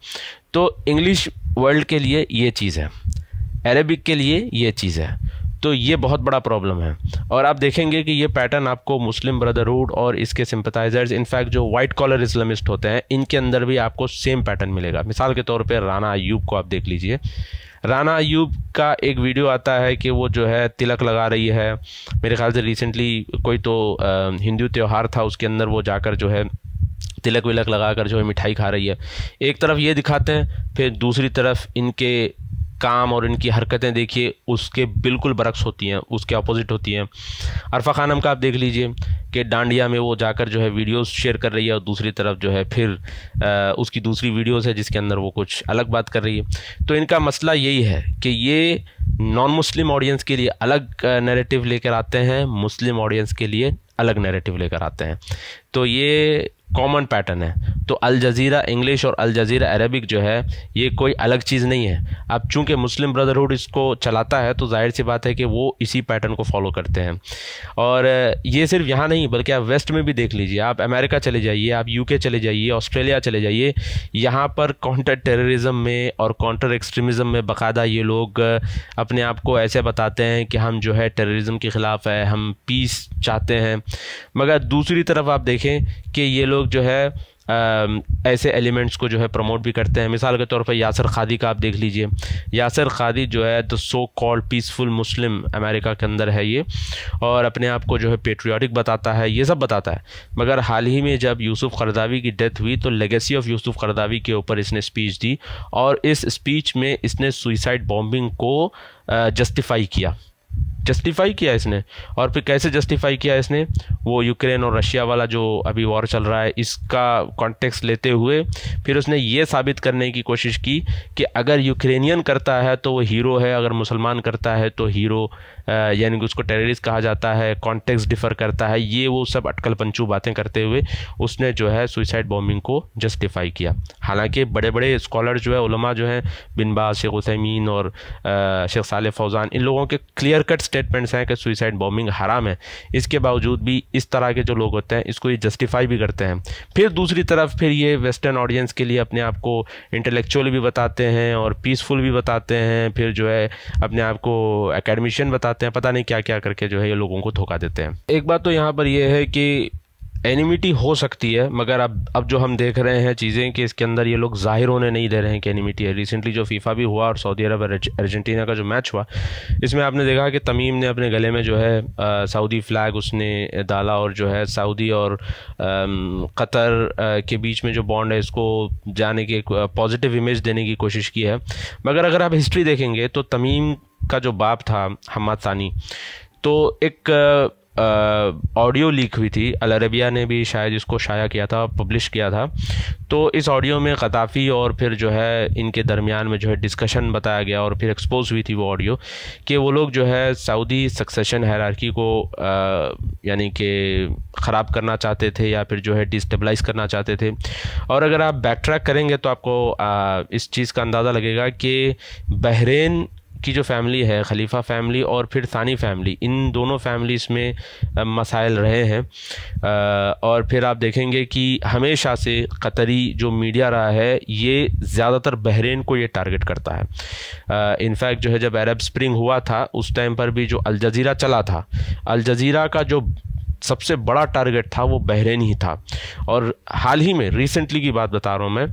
तो इंग्लिश वर्ल्ड के लिए ये चीज़ है, अरबिक के लिए ये चीज़ है। तो ये बहुत बड़ा प्रॉब्लम है। और आप देखेंगे कि ये पैटर्न आपको मुस्लिम ब्रदरहुड और इसके सिंपथाइजर्स इनफैक्ट जो वाइट कॉलर इस्लामिस्ट होते हैं, इनके अंदर भी आपको सेम पैटर्न मिलेगा। मिसाल के तौर पर राना अयूब को आप देख लीजिए। राना अयूब का एक वीडियो आता है कि वो जो है तिलक लगा रही है। मेरे ख्याल से रिसेंटली कोई तो हिंदू त्यौहार था, उसके अंदर वो जाकर जो है तिलक विलक लगा कर जो है मिठाई खा रही है। एक तरफ़ ये दिखाते हैं, फिर दूसरी तरफ़ इनके काम और इनकी हरकतें देखिए उसके बिल्कुल बरक्स होती हैं उसके अपोजिट होती हैं। अरफा खानम का आप देख लीजिए कि डांडिया में वो जाकर जो है वीडियोस शेयर कर रही है और दूसरी तरफ़ जो है फिर आ, उसकी दूसरी वीडियोस है जिसके अंदर वो कुछ अलग बात कर रही है। तो इनका मसला यही है कि ये नॉन मुस्लिम ऑडियंस के लिए अलग नैरेटिव लेकर आते हैं मुस्लिम ऑडियंस के लिए अलग नैरेटिव लेकर आते हैं। तो ये कॉमन पैटर्न है। तो अल जज़ीरा इंग्लिश और अल जज़ीरा अरबिक जो है, ये कोई अलग चीज़ नहीं है। अब चूँकि मुस्लिम ब्रदरहुड इसको चलाता है तो ज़ाहिर सी बात है कि वो इसी पैटर्न को फॉलो करते हैं। और ये सिर्फ़ यहाँ नहीं, बल्कि आप वेस्ट में भी देख लीजिए। आप अमेरिका चले जाइए, आप यूके चले जाइए ऑस्ट्रेलिया चले जाइए, यहाँ पर काउंटर टेररिज्म में और काउंटर एक्सट्रीमिज़म में बाकायदा ये लोग अपने आप को ऐसे बताते हैं कि हम जो है टेररिज्म के ख़िलाफ़ है, हम पीस चाहते हैं। मगर दूसरी तरफ़ आप देखें कि ये लोग जो है ऐसे एलिमेंट्स को जो है प्रमोट भी करते हैं। मिसाल के तौर पर यासर खादी का आप देख लीजिए। यासर खादी जो है the so called peaceful Muslim America के अंदर है ये, और अपने आप को जो है पेट्रियाटिक बताता है, ये सब बताता है। मगर हाल ही में जब यूसुफ करदावी की डेथ हुई तो लेगेसी ऑफ़ यूसुफ करदावी के ऊपर इसने स्पीच दी, और इस स्पीच में इसने सुइसाइड बॉम्बिंग को जस्टिफाई किया। जस्टिफाई किया इसने? और फिर कैसे जस्टिफाई किया इसने? वो यूक्रेन और रशिया वाला जो अभी वॉर चल रहा है, इसका कॉन्टेक्स्ट लेते हुए फिर उसने ये साबित करने की कोशिश की कि अगर यूक्रेनियन करता है तो वो हीरो है, अगर मुसलमान करता है तो हीरो यानी कि उसको टेररिस्ट कहा जाता है कॉन्टेक्स्ट डिफ़र करता है, ये वो सब अटकल पंचू बातें करते हुए उसने जो है सुइसाइड बॉम्बिंग को जस्टिफाई किया। हालाँकि बड़े बड़े स्कॉलर जो है, उलमा जो है बिनबाज शेख उसैमीन और शेख साल फौजान, इन लोगों के क्लियर कट स्टेटमेंट्स हैं कि सुइसाइड बॉम्बिंग हराम है। इसके बावजूद भी इस तरह के जो लोग होते हैं, इसको ये जस्टिफाई भी करते हैं। फिर दूसरी तरफ़ फिर ये वेस्टर्न ऑडियंस के लिए अपने आप को इंटेलेक्चुअल भी बताते हैं और पीसफुल भी बताते हैं, फिर जो है अपने आप को एकेडमिशियन बताते हैं, पता नहीं क्या क्या करके जो है ये लोगों को धोखा देते हैं। एक बात तो यहाँ पर यह है कि एनिमिटी हो सकती है, मगर अब अब जो हम देख रहे हैं चीज़ें कि इसके अंदर ये लोग ज़ाहिर होने नहीं दे रहे हैं कि एनिमिटी है। रिसेंटली जो फीफा भी हुआ और सऊदी अरब और अर्जेंटीना का जो मैच हुआ, इसमें आपने देखा कि तमीम ने अपने गले में जो है सऊदी फ्लैग उसने डाला और जो है सऊदी और कतर के बीच में जो बॉन्ड है, इसको जाने की पॉजिटिव इमेज देने की कोशिश की है। मगर अगर आप हिस्ट्री देखेंगे तो तमीम का जो बाप था हमाद सानी। तो एक ऑडियो लीक हुई थी। अल अरबिया ने भी शायद इसको शाया किया था पब्लिश किया था। तो इस ऑडियो में ख़ताफ़ी और फिर जो है इनके दरमियान में जो है डिस्कशन बताया गया और फिर एक्सपोज हुई थी वो ऑडियो कि वो लोग जो है सऊदी सक्सेशन हैरारकी को यानी कि ख़राब करना चाहते थे या फिर जो है डिस्टेबलाइज करना चाहते थे। और अगर आप बैक ट्रैक करेंगे तो आपको आ, इस चीज़ का अंदाज़ा लगेगा कि बहरेन की जो फैमिली है खलीफा फैमिली और फिर सानी फैमिली इन दोनों फैमिलीज़ में मसाइल रहे हैं। और फिर आप देखेंगे कि हमेशा से कतरी जो मीडिया रहा है, ये ज़्यादातर बहरीन को ये टारगेट करता है। इनफैक्ट जो है, जब अरब स्प्रिंग हुआ था, उस टाइम पर भी जो अलजीरा चला था अलजीरा का जो सबसे बड़ा टारगेट था, वो बहरीन ही था। और हाल ही में रिसेंटली की बात बता रहा हूँ मैं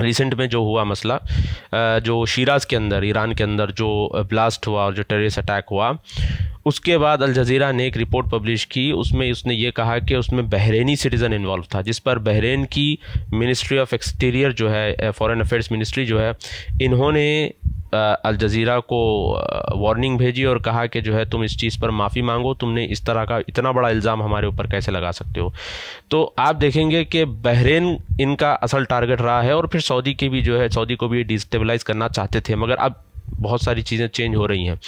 रिसेंट में जो हुआ मसला जो शीराज के अंदर ईरान के अंदर जो ब्लास्ट हुआ और जो टेरिस अटैक हुआ, उसके बाद अल जज़ीरा ने एक रिपोर्ट पब्लिश की, उसमें उसने ये कहा कि उसमें बहरेनी सिटीज़न इन्वॉल्व था, जिस पर बहरेन की मिनिस्ट्री ऑफ़ एक्सटीरियर जो है फॉरेन अफेयर्स मिनिस्ट्री जो है, इन्होंने अल जज़ीरा को वार्निंग भेजी और कहा कि जो है तुम इस चीज़ पर माफ़ी मांगो, तुमने इस तरह का इतना बड़ा इल्ज़ाम हमारे ऊपर कैसे लगा सकते हो? तो आप देखेंगे कि बहरीन इनका असल टारगेट रहा है और फिर सऊदी के भी जो है, सऊदी को भी डिस्टेबलाइज़ करना चाहते थे, मगर अब बहुत सारी चीज़ें चेंज हो रही हैं।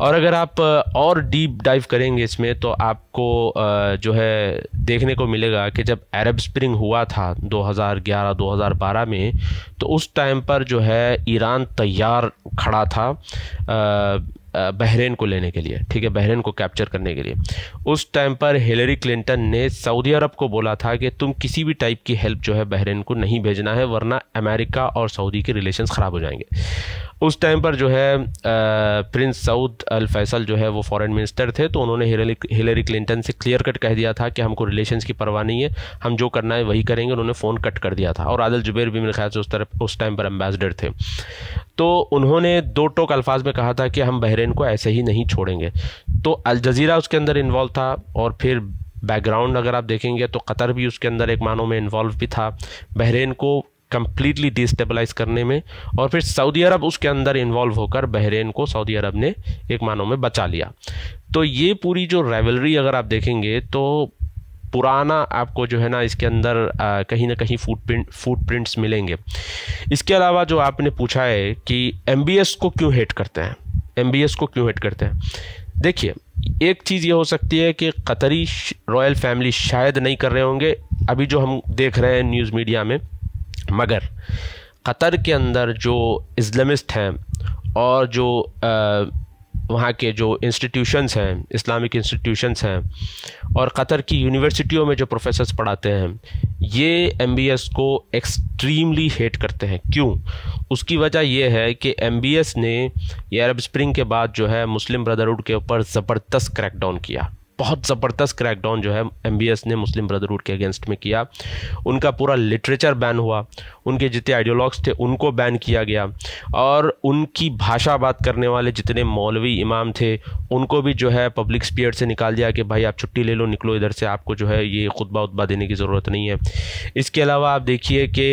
और अगर आप और डीप डाइव करेंगे इसमें तो आपको जो है, देखने को मिलेगा कि जब अरब स्प्रिंग हुआ था 2011-2012 में तो उस टाइम पर जो है, ईरान तैयार खड़ा था बहरीन को लेने के लिए, ठीक है, बहरीन को कैप्चर करने के लिए। उस टाइम पर हिलरी क्लिंटन ने सऊदी अरब को बोला था कि तुम किसी भी टाइप की हेल्प जो है, बहरीन को नहीं भेजना है, वरना अमेरिका और सऊदी के रिलेशंस ख़राब हो जाएँगे। उस टाइम पर जो है प्रिंस सऊद अल फैसल जो है वो फॉरेन मिनिस्टर थे तो उन्होंने हिलरी क्लिंटन से क्लियर कट कह दिया था कि हमको रिलेशंस की परवाह नहीं है, हम जो करना है वही करेंगे, उन्होंने फ़ोन कट कर दिया था। और आदल जुबैर भी मेरे ख्याल से उस तरफ़, उस टाइम पर एम्बेसडर थे। तो उन्होंने दो टोक अल्फाज में कहा था कि हम बहरीन को ऐसे ही नहीं छोड़ेंगे। तो अल जज़ीरा उसके अंदर इन्वॉल्व था, और फिर बैकग्राउंड अगर आप देखेंगे तो कतर भी उसके अंदर एक मानों में इन्वॉल्व भी था। बहरीन को कम्प्लीटली डिस्टेबलाइज करने में और फिर सऊदी अरब उसके अंदर इन्वॉल्व होकर बहरीन को सऊदी अरब ने एक मानों में बचा लिया। तो ये पूरी जो रेवलरी अगर आप देखेंगे तो पुराना आपको जो है ना इसके अंदर आ, कहीं ना कहीं फूट प्रिंट फूट प्रिंट्स मिलेंगे। इसके अलावा जो आपने पूछा है कि एमबीएस को क्यों हेट करते हैं? एमबीएस को क्यों हेट करते हैं? देखिए एक चीज़ ये हो सकती है कि कतरी रॉयल फैमिली शायद नहीं कर रहे होंगे। अभी जो हम देख रहे हैं न्यूज़ मीडिया में मगर कतर के अंदर जो इस्लामिस्ट हैं और जो वहाँ के जो इंस्टीट्यूशंस हैं, इस्लामिक इंस्टीट्यूशंस हैं और कतर की यूनिवर्सिटियों में जो प्रोफेसर्स पढ़ाते हैं, ये एमबीएस को एक्सट्रीमली हेट करते हैं। क्यों? उसकी वजह यह है कि एमबीएस ने ये अरब स्प्रिंग के बाद जो है मुस्लिम ब्रदरहुड के ऊपर ज़बरदस्त क्रैकडाउन किया। बहुत ज़बरदस्त क्रैकडाउन जो है एमबीएस ने मुस्लिम ब्रदरहुड के अगेंस्ट में किया। उनका पूरा लिटरेचर बैन हुआ। उनके जितने आइडियोलॉग्स थे, उनको बैन किया गया। और उनकी भाषा बात करने वाले जितने मौलवी इमाम थे, उनको भी जो है पब्लिक स्पीयर से निकाल दिया कि भाई आप छुट्टी ले लो, निकलो इधर से, आपको जो है ये खुतबा उतबा देने की ज़रूरत नहीं है। इसके अलावा आप देखिए कि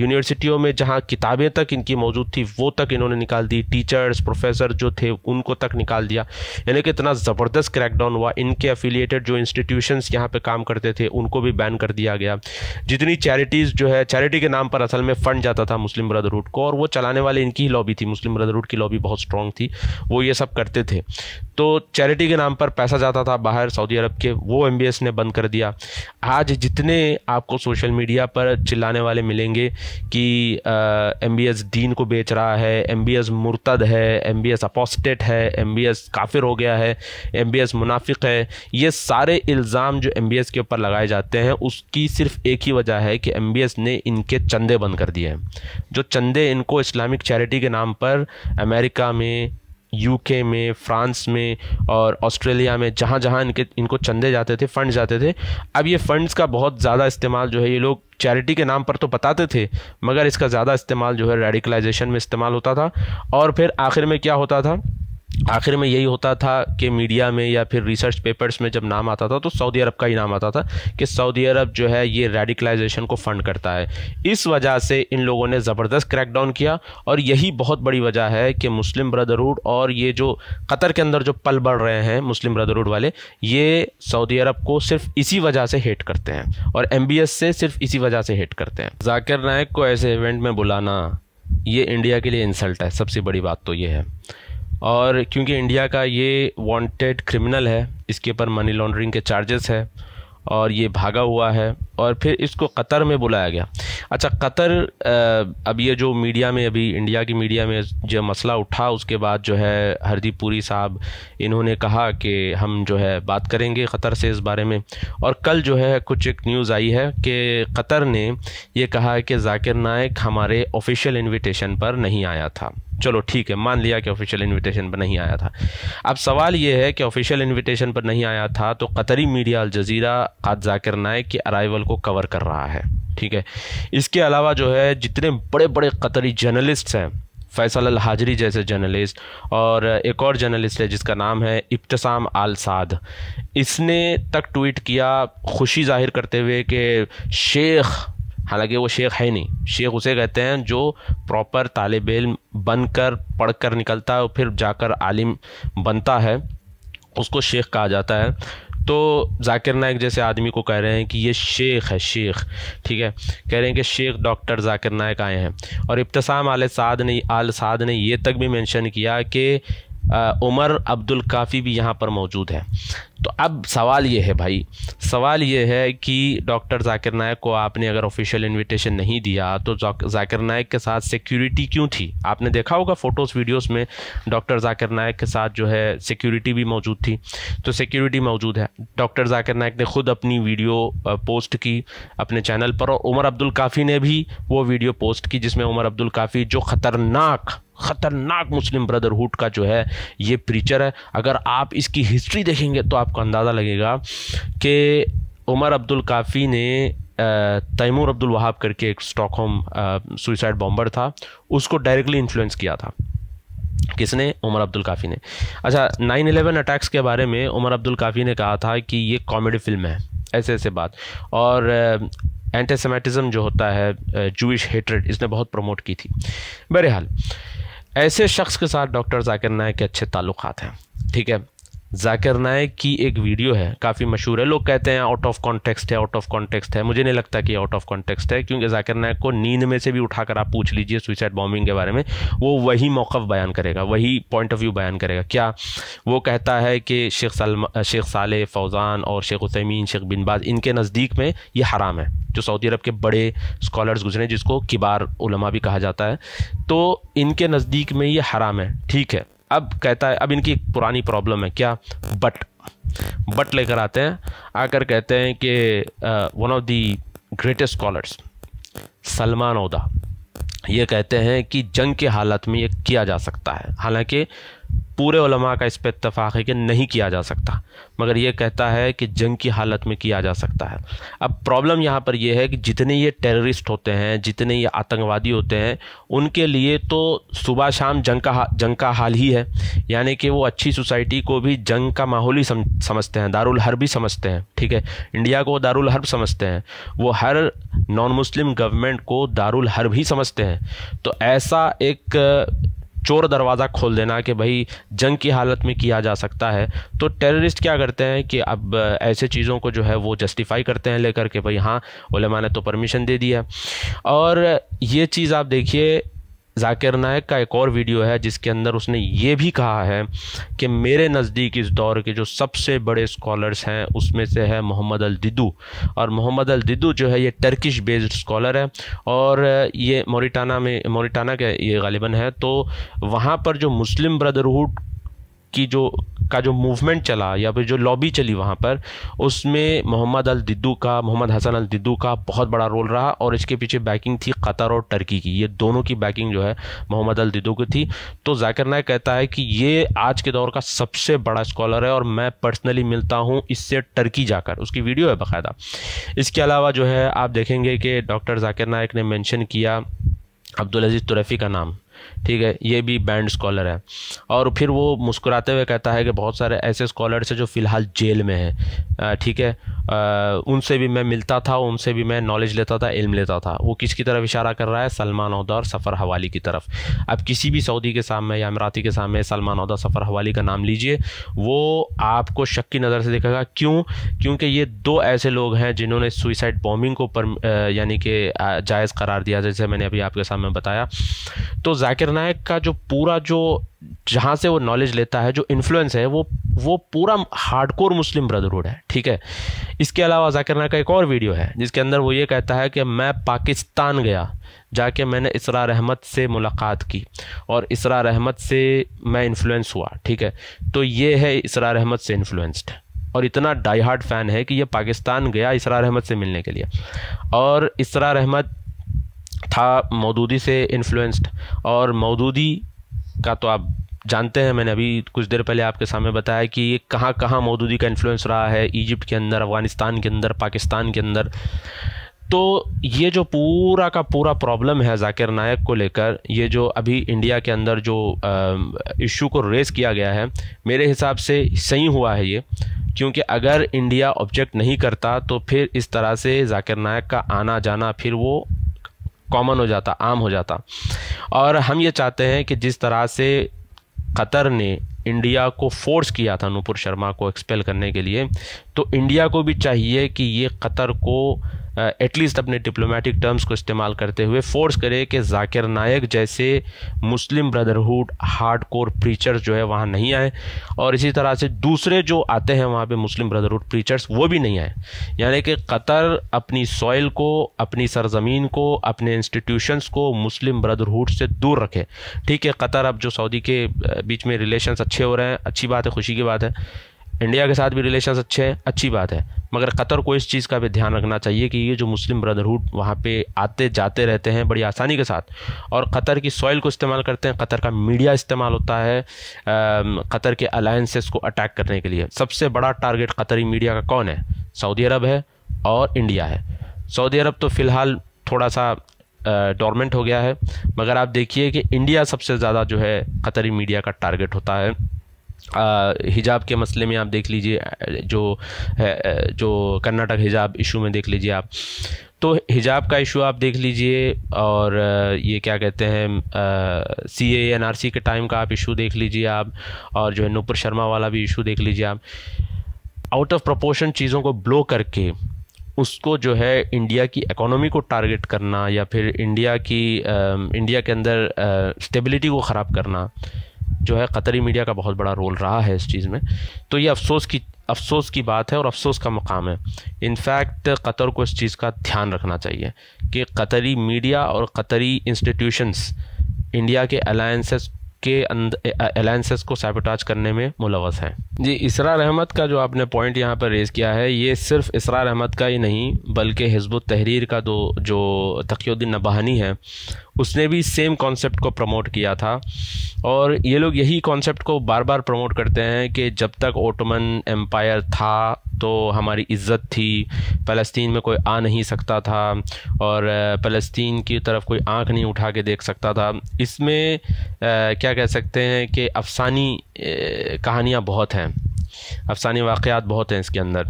यूनिवर्सिटियों में जहाँ किताबें तक इनकी मौजूद थी, वो तक इन्होंने निकाल दी। टीचर्स प्रोफेसर जो थे, उनको तक निकाल दिया। यानी कि इतना ज़बरदस्त क्रैकडाउन हुआ। इनके अफिलिएटेड जो इंस्टीट्यूशंस यहाँ पे काम करते थे, उनको भी बैन कर दिया गया। जितनी चैरिटीज़ जो है चैरिटी के नाम पर असल में फ़ंड जाता था मुस्लिम ब्रदरहुड को, और वो चलाने वाले इनकी ही लॉबी थी। मुस्लिम ब्रदरहुड की लॉबी बहुत स्ट्रॉन्ग थी। वो ये सब करते थे। तो चैरिटी के नाम पर पैसा जाता था बाहर सऊदी अरब के। वो एम ने बंद कर दिया। आज जितने आपको सोशल मीडिया पर चिल्लाने वाले मिलेंगे कि एम बी दीन को बेच रहा है एम बी मुर्तद है एम बी अपोस्टेट है एम बी काफिर हो गया है एम मुनाफिक है। ये सारे इल्ज़ाम जो एमबीएस के ऊपर लगाए जाते हैं, उसकी सिर्फ़ एक ही वजह है कि एमबीएस ने इनके चंदे बंद कर दिए हैं। जो चंदे इनको इस्लामिक चैरिटी के नाम पर अमेरिका में यूके में, फ्रांस में और ऑस्ट्रेलिया में जहाँ जहाँ इनके, इनको चंदे जाते थे फंड जाते थे। अब ये फंड्स का बहुत ज़्यादा इस्तेमाल जो है, ये लोग चैरिटी के नाम पर तो बताते थे, मगर इसका ज़्यादा इस्तेमाल जो है रेडिकलाइजेशन में इस्तेमाल होता था। और फिर आखिर में क्या होता था? आखिर में यही होता था कि मीडिया में या फिर रिसर्च पेपर्स में जब नाम आता था तो सऊदी अरब का ही नाम आता था कि सऊदी अरब जो है ये रेडिकलाइजेशन को फंड करता है। इस वजह से इन लोगों ने ज़बरदस्त क्रैकडाउन किया और यही बहुत बड़ी वजह है कि मुस्लिम ब्रदरहुड और ये जो कतर के अंदर जो पल बढ़ रहे हैं मुस्लिम ब्रदरहुड वाले, ये सऊदी अरब को सिर्फ़ इसी वजह से हेट करते हैं और एमबीएस से सिर्फ़ इसी वजह से हेट करते हैं। जाकिर नायक को ऐसे इवेंट में बुलाना, ये इंडिया के लिए इंसल्ट है। सबसे बड़ी बात तो ये है। और क्योंकि इंडिया का ये वांटेड क्रिमिनल है, इसके ऊपर मनी लॉन्ड्रिंग के चार्जेस है, और ये भागा हुआ है और फिर इसको कतर में बुलाया गया। अच्छा कतर अब ये जो मीडिया में, अभी इंडिया की मीडिया में जो मसला उठा, उसके बाद जो है हरदीप पुरी साहब, इन्होंने कहा कि हम जो है बात करेंगे क़तर से इस बारे में। और कल जो है कुछ एक न्यूज़ आई है कि कतर ने ये कहा कि जाकिर नायक हमारे ऑफिशियल इन्विटेशन पर नहीं आया था। चलो ठीक है, मान लिया कि ऑफिशियल इनविटेशन पर नहीं आया था। अब सवाल ये है कि ऑफिशियल इनविटेशन पर नहीं आया था तो कतरी मीडिया अल जजीरा, आज जाकिर नायक के अराइवल को कवर कर रहा है, ठीक है? इसके अलावा जो है, जितने बड़े बड़े कतरी जर्नलिस्ट हैं, फैसल अल हाजरी जैसे जर्नलिस्ट और एक और जर्नलिस्ट है जिसका नाम है इब्तसाम आल साद। इसने तक ट्वीट किया खुशी ज़ाहिर करते हुए कि शेख, हालाँकि वो शेख है नहीं, शेख उसे कहते हैं जो प्रॉपर तालब इल्म बन कर पढ़ कर निकलता है और फिर जाकर आलिम बनता है, उसको शेख कहा जाता है। तो जाकिर नायक जैसे आदमी को कह रहे हैं कि ये शेख है, शेख, ठीक है? कह रहे हैं कि शेख डॉक्टर जाकिर नायक आए हैं। और इब्तसाम आल साद ने आल साद ने ये तक भी मेंशन किया कि उमर अब्दुल काफ़ी भी यहाँ पर मौजूद है। तो अब सवाल ये है भाई, सवाल ये है कि डॉक्टर जाकिर नायक को आपने अगर ऑफिशियल इनविटेशन नहीं दिया तो जाकिर नायक के साथ सिक्योरिटी क्यों थी? आपने देखा होगा फ़ोटोज़ वीडियोस में डॉक्टर जाकिर नायक के साथ जो है सिक्योरिटी भी मौजूद थी। तो सिक्योरिटी मौजूद है। डॉक्टर जाकिर नायक ने खुद अपनी वीडियो पोस्ट की अपने चैनल पर और उमर अब्दुल काफ़ी ने भी वो वीडियो पोस्ट की, जिसमें उमर अब्दुल काफ़ी, जो ख़तरनाक ख़तरनाक मुस्लिम ब्रदरहुड का जो है, ये प्रीचर है। अगर आप इसकी हिस्ट्री देखेंगे तो आपको अंदाज़ा लगेगा कि उमर अब्दुल काफ़ी ने तैमूर अब्दुल वहाब करके एक स्टॉकहोम सुइसाइड बॉम्बर था। उसको डायरेक्टली इन्फ्लुएंस किया था। किसने? उमर अब्दुल काफ़ी ने। अच्छा नाइन एलेवन अटैक्स के बारे में उमर अब्दुल काफ़ी ने कहा था कि ये कॉमेडी फ़िल्म है। ऐसे ऐसे बात। और एंटीसेमेटिज़म जो होता है जूश हेटरेड इसने बहुत प्रमोट की थी। बहरहाल ऐसे शख्स के साथ डॉक्टर जाकिर नायक के अच्छे ताल्लुक हैं ठीक है? जाकिर नायक की एक वीडियो है, काफ़ी मशहूर है। लोग कहते हैं आउट ऑफ़ कॉन्टेक्स्ट है आउट ऑफ़ कॉन्टेक्स्ट है। मुझे नहीं लगता कि आउट ऑफ़ कॉन्टेक्स्ट है, क्योंकि जाकिर नायक को नींद में से भी उठाकर आप पूछ लीजिए सुइसाइड बॉम्बिंग के बारे में, वो वही मौक़ बयान करेगा, वही पॉइंट ऑफ़ व्यू बयान करेगा। क्या वो कहता है कि शेख सलमा, शेख साल फौजान और शेख उसैमीन शेख बिन बाज, इनके नज़दीक में ये हराम है, जो सऊदी अरब के बड़े स्कॉलर्स गुजरे जिसको किबार उलमा भी कहा जाता है। तो इनके नज़दीक में ये हराम है, ठीक है। अब कहता है, अब इनकी एक पुरानी प्रॉब्लम है, क्या? बट बट लेकर आते हैं, आकर कहते हैं कि one of the greatest scholars Salman Ouda ये कहते हैं कि जंग के हालत में ये किया जा सकता है। हालाँकि पूरे उलमा का इस पर इतफ़ाक़ है कि नहीं किया जा सकता। मगर ये कहता है कि जंग की हालत में किया जा सकता है। अब प्रॉब्लम यहाँ पर यह है कि जितने ये टेररिस्ट होते हैं जितने ये आतंकवादी होते हैं उनके लिए तो सुबह शाम जंग का जंग का हाल ही है। यानी कि वो अच्छी सोसाइटी को भी जंग का माहौल ही सम, समझते हैं दारुल हर्ब भी समझते हैं ठीक है? इंडिया को दारुल हर्ब समझते हैं। वो हर नॉन मुस्लिम गवर्नमेंट को दारुल हर्ब ही समझते हैं। तो ऐसा एक चोर दरवाज़ा खोल देना कि भाई जंग की हालत में किया जा सकता है। तो टेररिस्ट क्या करते हैं कि अब ऐसे चीज़ों को जो है वो जस्टिफाई करते हैं लेकर के भाई हाँ उलमा ने तो परमिशन दे दिया। और ये चीज़ आप देखिए जाकिर नायक का एक और वीडियो है, जिसके अंदर उसने ये भी कहा है कि मेरे नज़दीक इस दौर के जो सबसे बड़े स्कॉलर्स हैं, उसमें से है मोहम्मद अल दिदू। और मोहम्मद अल दिदू जो है, ये टर्किश बेस्ड स्कॉलर है, और ये मोरिटाना में, मोरिटाना के ये गालिबा है तो वहाँ पर जो मुस्लिम ब्रदरहुड की जो, का जो मूवमेंट चला या फिर जो लॉबी चली वहाँ पर, उसमें मोहम्मद अल दिद्दू का, मोहम्मद हसन अल दिद्दू का बहुत बड़ा रोल रहा और इसके पीछे बैकिंग थी कतर और टर्की की। ये दोनों की बैकिंग जो है मोहम्मद अल दिद्दू की थी। तो जाकिर नायक कहता है कि ये आज के दौर का सबसे बड़ा स्कॉलर है और मैं पर्सनली मिलता हूँ इससे टर्की जाकर। उसकी वीडियो है बाकायदा। इसके अलावा जो है आप देखेंगे कि डॉक्टर जाकिर नायक ने मैंशन किया अब्दुल अज़ीज़ तुरफ़ी का नाम। ठीक है, ये भी बैंड स्कॉलर है। और फिर वो मुस्कुराते हुए कहता है कि बहुत सारे ऐसे स्कॉलर्स हैं जो फ़िलहाल जेल में हैं। ठीक है उनसे भी मैं मिलता था, उनसे भी मैं नॉलेज लेता था इल्म लेता था। वो किसकी तरफ़ इशारा कर रहा है? सलमान अहदा और सफ़र हवाली की तरफ़। अब किसी भी सऊदी के सामने या अमराती के सामने सलमान अहदा सफ़र हवाली का नाम लीजिए, वो आपको शक की नज़र से देखेगा। क्यों? क्योंकि ये दो ऐसे लोग हैं जिन्होंने सुइसाइड बॉम्बिंग को यानी कि जायज़ करार दिया, जैसे मैंने अभी आपके सामने बताया। तो जाकिर नायक का जो पूरा जो जहाँ से वो नॉलेज लेता है, जो इन्फ्लुएंस है, वो वो पूरा हार्डकोर मुस्लिम ब्रदरहुड है, ठीक है? इसके अलावा जाकिर नायक का एक और वीडियो है, जिसके अंदर वो ये कहता है कि मैं पाकिस्तान गया, जाके मैंने इसरार अहमद से मुलाकात की और इसरार अहमद से मैं इन्फ्लुएंस हुआ, ठीक है? तो ये है इसरार अहमद से इन्फ्लुएंस्ड और इतना डाई हार्ड फ़ैन है कि ये पाकिस्तान गया इसरार अहमद से मिलने के लिए। और इसरार अहमद था मौदूदी से इन्फ्लुएंस्ड और मौदूदी का तो आप जानते हैं, मैंने अभी कुछ देर पहले आपके सामने बताया कि ये कहाँ कहाँ मौदूदी का इन्फ्लुएंस रहा है इजिप्ट के अंदर अफ़गानिस्तान के अंदर पाकिस्तान के अंदर। तो ये जो पूरा का पूरा प्रॉब्लम है जाकिर नायक को लेकर, ये जो अभी इंडिया के अंदर जो इशू को रेज़ किया गया है, मेरे हिसाब से सही हुआ है ये। क्योंकि अगर इंडिया ऑब्जेक्ट नहीं करता तो फिर इस तरह से जाकिर नायक का आना जाना फिर वो कॉमन हो जाता, आम हो जाता। और हम ये चाहते हैं कि जिस तरह से कतर ने इंडिया को फोर्स किया था नूपुर शर्मा को एक्सपेल करने के लिए तो इंडिया को भी चाहिए कि ये कतर को एटलीस्ट अपने डिप्लोमेटिक टर्म्स को इस्तेमाल करते हुए फोर्स करे कि जाकिर नायक जैसे Muslim Brotherhood hard core preachers जो है वहाँ नहीं आए। और इसी तरह से दूसरे जो आते हैं वहाँ पे मुस्लिम ब्रदरहुड प्रीचर्स वो भी नहीं आए। यानी कि कतर अपनी सॉइल को, अपनी सरजमीन को, अपने इंस्टीट्यूशंस को मुस्लिम ब्रदरहुड से दूर रखे। ठीक है, कतर अब जो सऊदी के बीच में रिलेशंस अच्छे हो रहे हैं, अच्छी बात है, खुशी की बात है। इंडिया के साथ भी रिलेशन अच्छे हैं, अच्छी बात है। मगर कतर को इस चीज़ का भी ध्यान रखना चाहिए कि ये जो मुस्लिम ब्रदरहुड वहाँ पे आते जाते रहते हैं बड़ी आसानी के साथ। और कतर की सॉइल को इस्तेमाल करते हैं, कतर का मीडिया इस्तेमाल होता है कतर के अलायंसेस को अटैक करने के लिए। सबसे बड़ा टारगेट कतरी मीडिया का कौन है? सऊदी अरब है और इंडिया है। सऊदी अरब तो फ़िलहाल थोड़ा सा डॉर्मेंट हो गया है। मगर आप देखिए कि इंडिया सबसे ज़्यादा जो है कतरी मीडिया का टारगेट होता है। हिजाब के मसले में आप देख लीजिए, जो है जो कर्नाटक हिजाब इशू में देख लीजिए आप। तो हिजाब का इशू आप देख लीजिए, और ये क्या कहते हैं सी ए एन आर सी के टाइम का आप इशू देख लीजिए आप, और जो है नुपुर शर्मा वाला भी इशू देख लीजिए आप। आउट ऑफ़ प्रोपोर्शन चीज़ों को ब्लो करके उसको जो है इंडिया की इकोनॉमी को टारगेट करना, या फिर इंडिया की इंडिया के अंदर स्टेबिलिटी को ख़राब करना जो है कतरी मीडिया का बहुत बड़ा रोल रहा है इस चीज़ में। तो ये अफसोस की अफसोस की बात है और अफसोस का मकाम है। इनफैक्ट कतर को इस चीज़ का ध्यान रखना चाहिए कि कतरी मीडिया और कतरी इंस्टीट्यूशंस इंडिया के अलायंसेस के अलायंसेस को सैबोटाज करने में मुलवस हैं। जी, इसरार अहमद का जो आपने पॉइंट यहाँ पर रेज़ किया है, ये सिर्फ़ इसरार अहमद का ही नहीं, बल्कि हिजब तहरीर का दो, जो तकीुद्दीन नबानी है उसने भी सेम कॉन्सेप्ट को प्रमोट किया था। और ये लोग यही कॉन्सेप्ट को बार बार प्रमोट करते हैं कि जब तक ओटोमन एम्पायर था तो हमारी इज़्ज़त थी फ़लस्तीन में कोई आ नहीं सकता था, और फ़लस्तीन की तरफ़ कोई आँख नहीं उठा के देख सकता था। इसमें क्या कह सकते हैं कि अफसानी कहानियाँ बहुत हैं। अफसानी वाक़ात बहुत हैं इसके अंदर।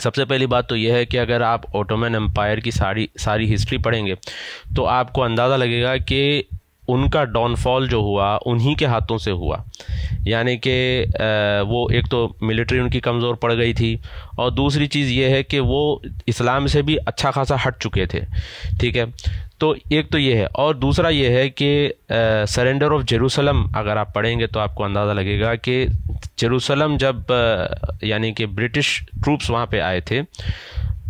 सबसे पहली बात तो यह है कि अगर आप ओटोमन एम्पायर की सारी सारी हिस्ट्री पढ़ेंगे तो आपको अंदाज़ा लगेगा कि उनका डाउनफॉल जो हुआ, उन्हीं के हाथों से हुआ। यानी कि वो एक तो मिलिट्री उनकी कमज़ोर पड़ गई थी, और दूसरी चीज़ ये है कि वो इस्लाम से भी अच्छा खासा हट चुके थे। ठीक है? तो एक तो ये है, और दूसरा ये है कि सरेंडर ऑफ़ जेरूसलम अगर आप पढ़ेंगे तो आपको अंदाज़ा लगेगा कि जेरूसलम जब यानी कि ब्रिटिश ट्रूप्स वहाँ पे आए थे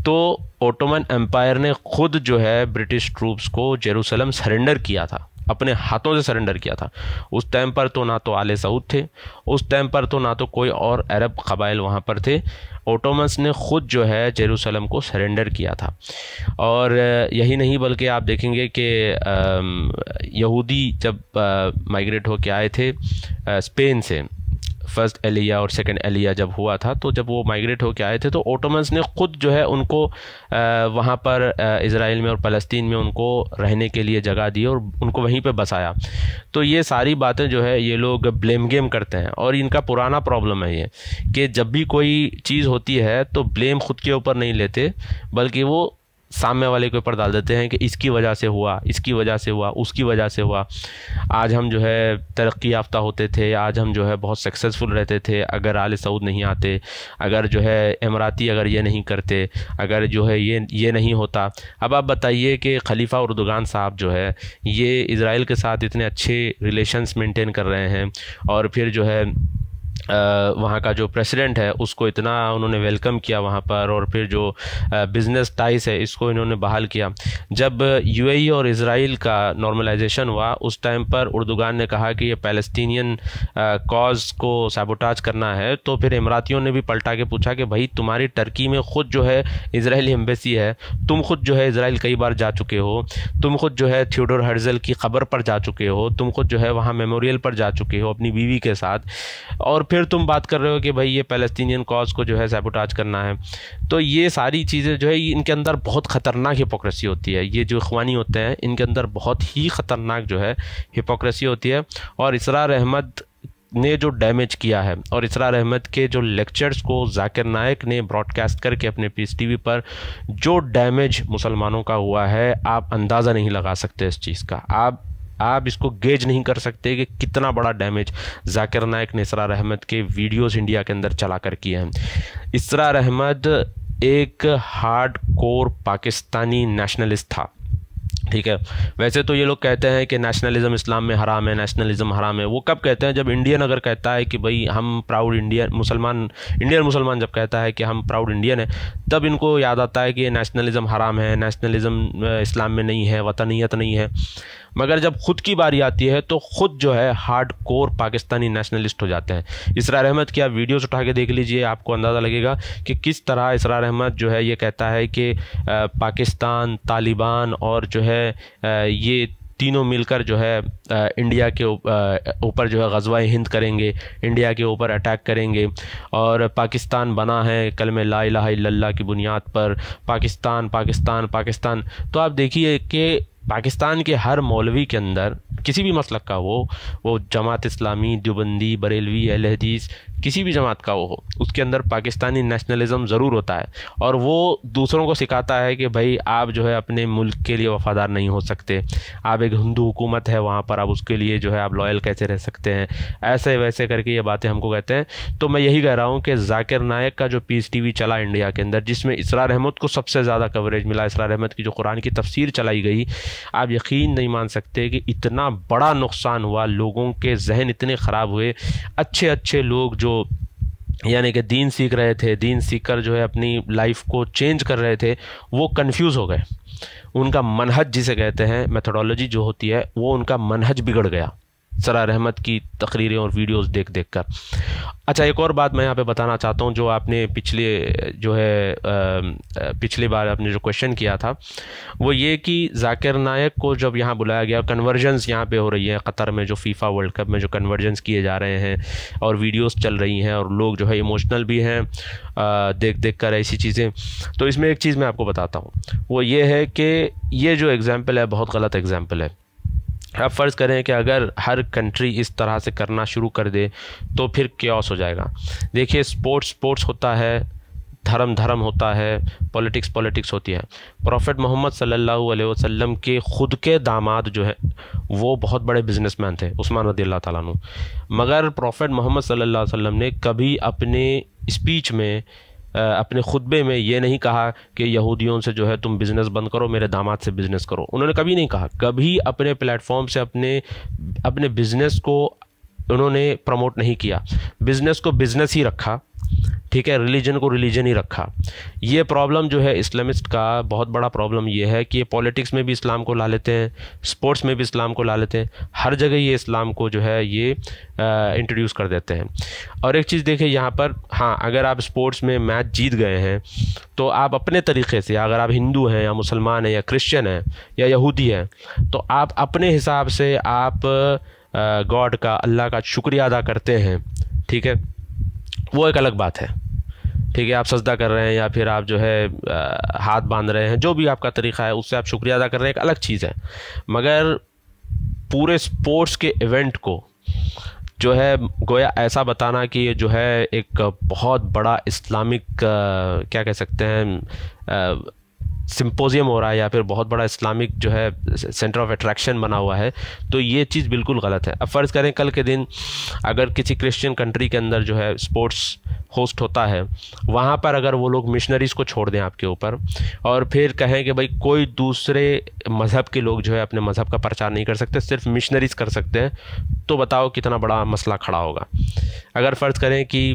तो ओटोमन एम्पायर ने ख़ुद जो है ब्रिटिश ट्रूप्स को जेरूसलम सरेंडर किया था। अपने हाथों से सरेंडर किया था। उस टाइम पर तो ना तो आले सऊद थे, उस टाइम पर तो ना तो कोई और अरब कबाइल वहाँ पर थे। ओटोमस ने ख़ुद जो है जेरूसलम को सरेंडर किया था। और यही नहीं बल्कि आप देखेंगे कि यहूदी जब माइग्रेट होकर आए थे स्पेन से फ़र्स्ट एलिया और सेकंड एलिया जब हुआ था तो जब वो माइग्रेट होकर आए थे तो ओटोमन्स ने ख़ुद जो है उनको वहाँ पर इसराइल में और फ़लस्तीन में उनको रहने के लिए जगह दी और उनको वहीं पर बसाया। तो ये सारी बातें जो है, ये लोग ब्लेम गेम करते हैं और इनका पुराना प्रॉब्लम है ये, कि जब भी कोई चीज़ होती है तो ब्लेम खुद के ऊपर नहीं लेते, बल्कि वो सामने वाले के ऊपर डाल देते हैं कि इसकी वजह से हुआ, इसकी वजह से हुआ, उसकी वजह से हुआ। आज हम जो है तरक्की याफ्ता होते थे, आज हम जो है बहुत सक्सेसफुल रहते थे, अगर आल सऊद नहीं आते, अगर जो है इमराती अगर ये नहीं करते, अगर जो है ये ये नहीं होता। अब आप बताइए कि खलीफा उर्दुगान साहब जो है, ये इसराइल के साथ इतने अच्छे रिलेशंस मेंटेन कर रहे हैं, और फिर जो है वहाँ का जो प्रेसिडेंट है, उसको इतना उन्होंने वेलकम किया वहाँ पर और फिर जो बिज़नेस टाइस है, इसको इन्होंने बहाल किया। जब यूएई और इसराइल का नॉर्मलाइजेशन हुआ, उस टाइम पर उर्दुगान ने कहा कि ये पैलेस्टीनियन कॉज को सैबोटाज करना है तो फिर इमरातियों ने भी पलटा के पूछा कि भाई, तुम्हारी टर्की में ख़ुद जो है इसराइली एम्बेसी है, तुम खुद जो है इसराइल कई बार जा चुके हो, तुम खुद जो है थियोडोर हर्जल की खबर पर जा चुके हो, तुम खुद जो है वहाँ मेमोरियल पर जा चुके हो अपनी बीवी के साथ, और फिर तुम बात कर रहे हो कि भाई ये पैलेस्टीनियन कॉज को जो है सैबोटाज करना है। तो ये सारी चीज़ें जो है इनके अंदर बहुत ख़तरनाक हिपोक्रेसी होती है। ये जो अखवानी होते हैं, इनके अंदर बहुत ही ख़तरनाक जो है हिपोक्रेसी होती है। और इसरार अहमद ने जो डैमेज किया है, और इसरार अहमद के जो लेक्चर्स को जाकिर नायक ने ब्रॉडकास्ट करके अपने पीस टीवी पर, जो डैमेज मुसलमानों का हुआ है, आप अंदाज़ा नहीं लगा सकते इस चीज़ का। आप आप इसको गेज नहीं कर सकते कि कितना बड़ा डैमेज जाकिर नायक ने इसरार अहमद के वीडियोस इंडिया के अंदर चला कर किए हैं। इसरार अहमद एक हार्ड कोर पाकिस्तानी नेशनलिस्ट था। ठीक है? वैसे तो ये लोग कहते हैं कि नेशनलिज्म इस्लाम में हराम है नेशनलिज्म हराम है। वो कब कहते हैं? जब इंडियन अगर कहता है कि भाई हम प्राउड इंडियन मुसलमान इंडियन मुसलमान जब कहता है कि हम प्राउड इंडियन है, तब इनको याद आता है कि नेशनलिज्म हराम है नेशनलिज्म इस्लाम में नहीं है, वतनीयत नहीं है। मगर जब खुद की बारी आती है तो खुद जो है हार्ड कोर पाकिस्तानी नेशनलिस्ट हो जाते हैं। इसरार अहमद की आप वीडियोस उठा के देख लीजिए, आपको अंदाज़ा लगेगा कि किस तरह इसरार अहमद जो है, ये कहता है कि पाकिस्तान, तालिबान और जो है ये तीनों मिलकर जो है इंडिया के ऊपर जो है गजवा हिंद करेंगे, इंडिया के ऊपर अटैक करेंगे और पाकिस्तान बना है कल में ला इला की बुनियाद पर। पाकिस्तान पाकिस्तान पाकिस्तान। तो आप देखिए कि पाकिस्तान के हर मौलवी के अंदर किसी भी मसलक का वो वो जमात इस्लामी, दुबंदी, बरेलवी एल किसी भी जमात का वो हो, उसके अंदर पाकिस्तानी नेशनलिज्म ज़रूर होता है। और वो दूसरों को सिखाता है कि भाई, आप जो है अपने मुल्क के लिए वफ़ादार नहीं हो सकते। आप एक हिंदू हुकूमत है, वहाँ पर आप उसके लिए जो है आप लॉयल कैसे रह सकते हैं? ऐसे वैसे करके ये बातें हमको कहते हैं। तो मैं यही कह रहा हूँ कि जाकिर नायक का जो पीस टी चला इंडिया के अंदर, जिसमें इसरार अहमद को सबसे ज़्यादा कवरेज मिला, इसरार अहमद की जो कुरान की तफसीर चलाई गई, आप यकीन नहीं मान सकते कि इतना बड़ा नुकसान हुआ, लोगों के जहन इतने ख़राब हुए अच्छे अच्छे लोग जो यानी कि दीन सीख रहे थे, दीन सीख कर जो है अपनी लाइफ को चेंज कर रहे थे, वो कन्फ्यूज़ हो गए। उनका मनहज जिसे कहते हैं मेथोडोलॉजी जो होती है, वो उनका मनहज बिगड़ गया। सरा रहमत की तकरीरें और वीडियोस देख देख कर अच्छा एक और बात मैं यहाँ पे बताना चाहता हूँ, जो आपने पिछले, जो है पिछली बार आपने जो क्वेश्चन किया था, वो ये कि जाकिर नायक को जब यहाँ बुलाया गया कन्वर्जन्स यहाँ पे हो रही है, क़तर में जो फीफ़ा वर्ल्ड कप में जो कन्वर्जन्स किए जा रहे हैं, और वीडियोस चल रही हैं, और लोग जो है इमोशनल भी हैं देख देख कर ऐसी चीज़ें। तो इसमें एक चीज़ मैं आपको बताता हूँ, वो ये है कि ये जो एग्ज़ाम्पल है, बहुत गलत एग्ज़ाम्पल है। अब फ़र्ज़ करें कि अगर हर कंट्री इस तरह से करना शुरू कर दे तो फिर क्योस हो जाएगा। देखिए स्पोर्ट्स स्पोर्ट्स होता है, धर्म धर्म होता है पॉलिटिक्स पॉलिटिक्स होती है। प्रॉफिट मोहम्मद सल्लल्लाहु अलैहि वसल्लम के ख़ुद के दामाद जो है, वो बहुत बड़े बिजनेसमैन थे, उस्मान रदी अल्लाह ताला मगर प्रॉफिट मोहम्मद सल्लल्लाहु अलैहि वसल्लम ने कभी अपने स्पीच में अपने खुतबे में ये नहीं कहा कि यहूदियों से जो है तुम बिज़नेस बंद करो, मेरे दामाद से बिज़नेस करो। उन्होंने कभी नहीं कहा। कभी अपने प्लेटफॉर्म से अपने अपने बिज़नेस को उन्होंने प्रमोट नहीं किया। बिज़नेस को बिज़नेस ही रखा। ठीक है रिलीजन को रिलीजन ही रखा। ये प्रॉब्लम जो है इस्लामिस्ट का बहुत बड़ा प्रॉब्लम ये है कि ये पॉलिटिक्स में भी इस्लाम को ला लेते हैं स्पोर्ट्स में भी इस्लाम को ला लेते हैं। हर जगह ये इस्लाम को जो है ये इंट्रोड्यूस कर देते हैं। और एक चीज़ देखें यहाँ पर हाँ अगर आप स्पोर्ट्स में मैच जीत गए हैं तो आप अपने तरीके से, अगर आप हिंदू हैं या मुसलमान हैं या क्रिश्चियन हैं या यहूदी हैं तो आप अपने हिसाब से आप गॉड का, अल्लाह का शुक्रिया अदा करते हैं। ठीक है? वो एक अलग बात है। ठीक है आप सजदा कर रहे हैं या फिर आप जो है आ, हाथ बाँध रहे हैं जो भी आपका तरीका है उससे आप शुक्रिया अदा कर रहे हैं एक अलग चीज़ है। मगर पूरे स्पोर्ट्स के इवेंट को जो है गोया ऐसा बताना कि ये जो है एक बहुत बड़ा इस्लामिक क्या कह सकते हैं सिंपोजियम हो रहा है या फिर बहुत बड़ा इस्लामिक जो है सेंटर ऑफ़ अट्रैक्शन बना हुआ है तो ये चीज़ बिल्कुल गलत है। अब फ़र्ज़ करें कल के दिन अगर किसी क्रिश्चियन कंट्री के अंदर जो है स्पोर्ट्स होस्ट होता है, वहाँ पर अगर वो लोग मिशनरीज़ को छोड़ दें आपके ऊपर और फिर कहें कि भाई कोई दूसरे मज़हब के लोग जो है, अपने मज़हब का प्रचार नहीं कर सकते, सिर्फ़ मिशनरीज़ कर सकते हैं तो बताओ कितना बड़ा मसला खड़ा होगा। अगर फ़र्ज़ करें कि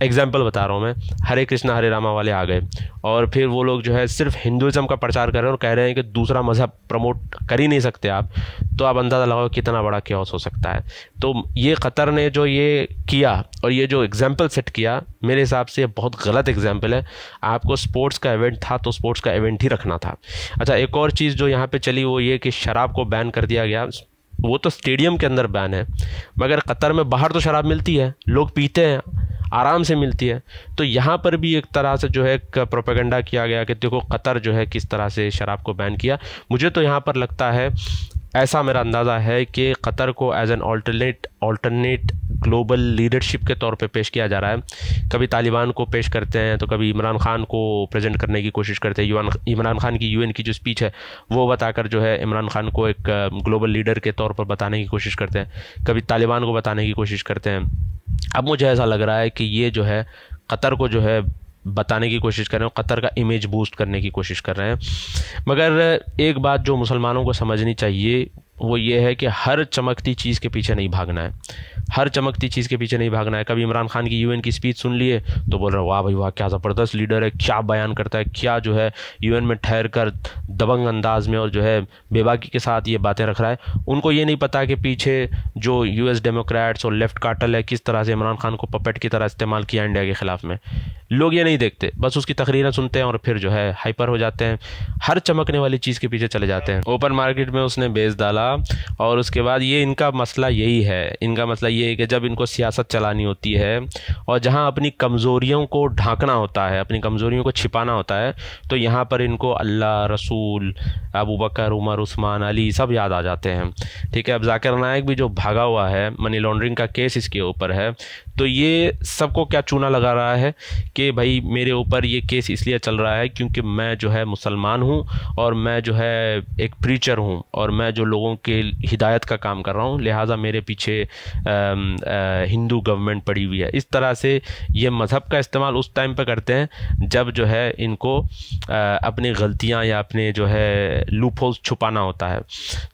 एग्ज़ाम्पल बता रहा हूँ मैं। हरे कृष्णा, हरे रामा वाले आ गए। और फिर वो लोग जो है सिर्फ़ हिंदुज़म का प्रचार कर रहे हैं और कह रहे हैं कि दूसरा मज़हब प्रमोट कर ही नहीं सकते आप। तो आप अंदाज़ा लगाओ कितना बड़ा क्योस हो सकता है। तो ये क़तर ने जो ये किया और ये जो एग्ज़ाम्पल सेट किया, मेरे हिसाब से बहुत गलत एग्ज़ाम्पल है। आपको स्पोर्ट्स का इवेंट था तो स्पोर्ट्स का इवेंट ही रखना था। अच्छा एक और चीज़ जो यहाँ पर चली वो ये कि शराब को बैन कर दिया गया। वो तो स्टेडियम के अंदर बैन है। मगर कतर में बाहर तो शराब मिलती है, लोग पीते हैं। आराम से मिलती है। तो यहाँ पर भी एक तरह से जो है प्रोपेगेंडा किया गया कि देखो, कतर जो है किस तरह से शराब को बैन किया। मुझे तो यहाँ पर लगता है ऐसा मेरा अंदाज़ा है कि कतर को as an alternate alternate global leadership के तौर पे पेश किया जा रहा है। कभी तालिबान को पेश करते हैं तो कभी इमरान खान को प्रेजेंट करने की कोशिश करते हैं। इमरान खान की यूएन की जो स्पीच है, वो बताकर जो है इमरान खान को एक ग्लोबल लीडर के तौर पर बताने की कोशिश करते हैं। कभी तालिबान को बताने की कोशिश करते हैं। अब मुझे ऐसा लग रहा है कि ये जो है, कतर को जो है बताने की कोशिश कर रहे हैं कतर का इमेज बूस्ट करने की कोशिश कर रहे हैं। मगर एक बात जो मुसलमानों को समझनी चाहिए वो ये है कि हर चमकती चीज़ के पीछे नहीं भागना है। हर चमकती चीज़ के पीछे नहीं भागना है। कभी इमरान खान की यूएन की स्पीच सुन लिए तो बोल रहे वाह भाई, वाह, क्या ज़बरदस्त लीडर है, क्या बयान करता है, क्या जो है यूएन में ठहर कर दबंग अंदाज में और जो है बेबाकी के साथ ये बातें रख रहा है। उनको ये नहीं पता कि पीछे जो यूएस डेमोक्रेट्स और लेफ़्ट कार्टल है, किस तरह से इमरान खान को पपेट की तरह इस्तेमाल किया इंडिया के ख़िलाफ़ में। लोग ये नहीं देखते, बस उसकी तकरीरें सुनते हैं और फिर जो है हाइपर हो जाते हैं। हर चमकने वाली चीज़ के पीछे चले जाते हैं। ओपन मार्केट में उसने बेच डाला और उसके बाद ये इनका मसला यही है। इनका मसला ये है कि जब इनको सियासत चलानी होती है और जहाँ अपनी कमज़ोरियों को ढांकना होता है, अपनी कमज़ोरियों को छिपाना होता है तो यहाँ पर इनको अल्लाह, रसूल, अबू बकर, उमर, उस्मान, अली सब याद आ जाते हैं। ठीक है, अब जाकिर नायक भी जो भागा हुआ है मनी लॉन्ड्रिंग का केस इसके ऊपर है तो ये सबको क्या चूना लगा रहा है कि भाई मेरे ऊपर ये केस इसलिए चल रहा है क्योंकि मैं जो है मुसलमान हूँ और मैं जो है एक प्रीचर हूँ और मैं जो लोगों के हिदायत का काम कर रहा हूँ। लिहाजा मेरे पीछे हिंदू गवर्नमेंट पड़ी हुई है। इस तरह से ये मज़हब का इस्तेमाल उस टाइम पर करते हैं जब जो है इनको अपनी गलतियाँ या अपने जो है लूप होल्स छुपाना होता है।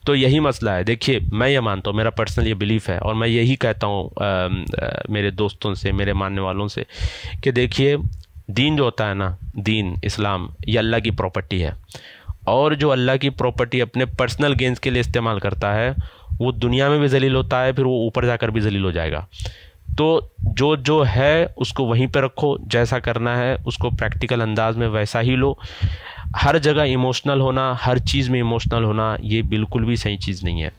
तो यही मसला है। देखिए, मैं ये मानता हूँ, मेरा पर्सनल ये बिलीफ है और मैं यही कहता हूँ मेरे दोस्तों से, मेरे मानने वालों से कि देखिए, दीन जो होता है ना, दीन, इस्लाम, ये अल्लाह की प्रॉपर्टी है। और जो अल्लाह की प्रॉपर्टी अपने पर्सनल गेंस के लिए इस्तेमाल करता है, वो दुनिया में भी जलील होता है, फिर वो ऊपर जाकर भी जलील हो जाएगा। तो जो जो है, उसको वहीं पर रखो, जैसा करना है, उसको प्रैक्टिकल अंदाज में वैसा ही लो। हर जगह इमोशनल होना, हर चीज़ में इमोशनल होना, ये बिल्कुल भी सही चीज़ नहीं है।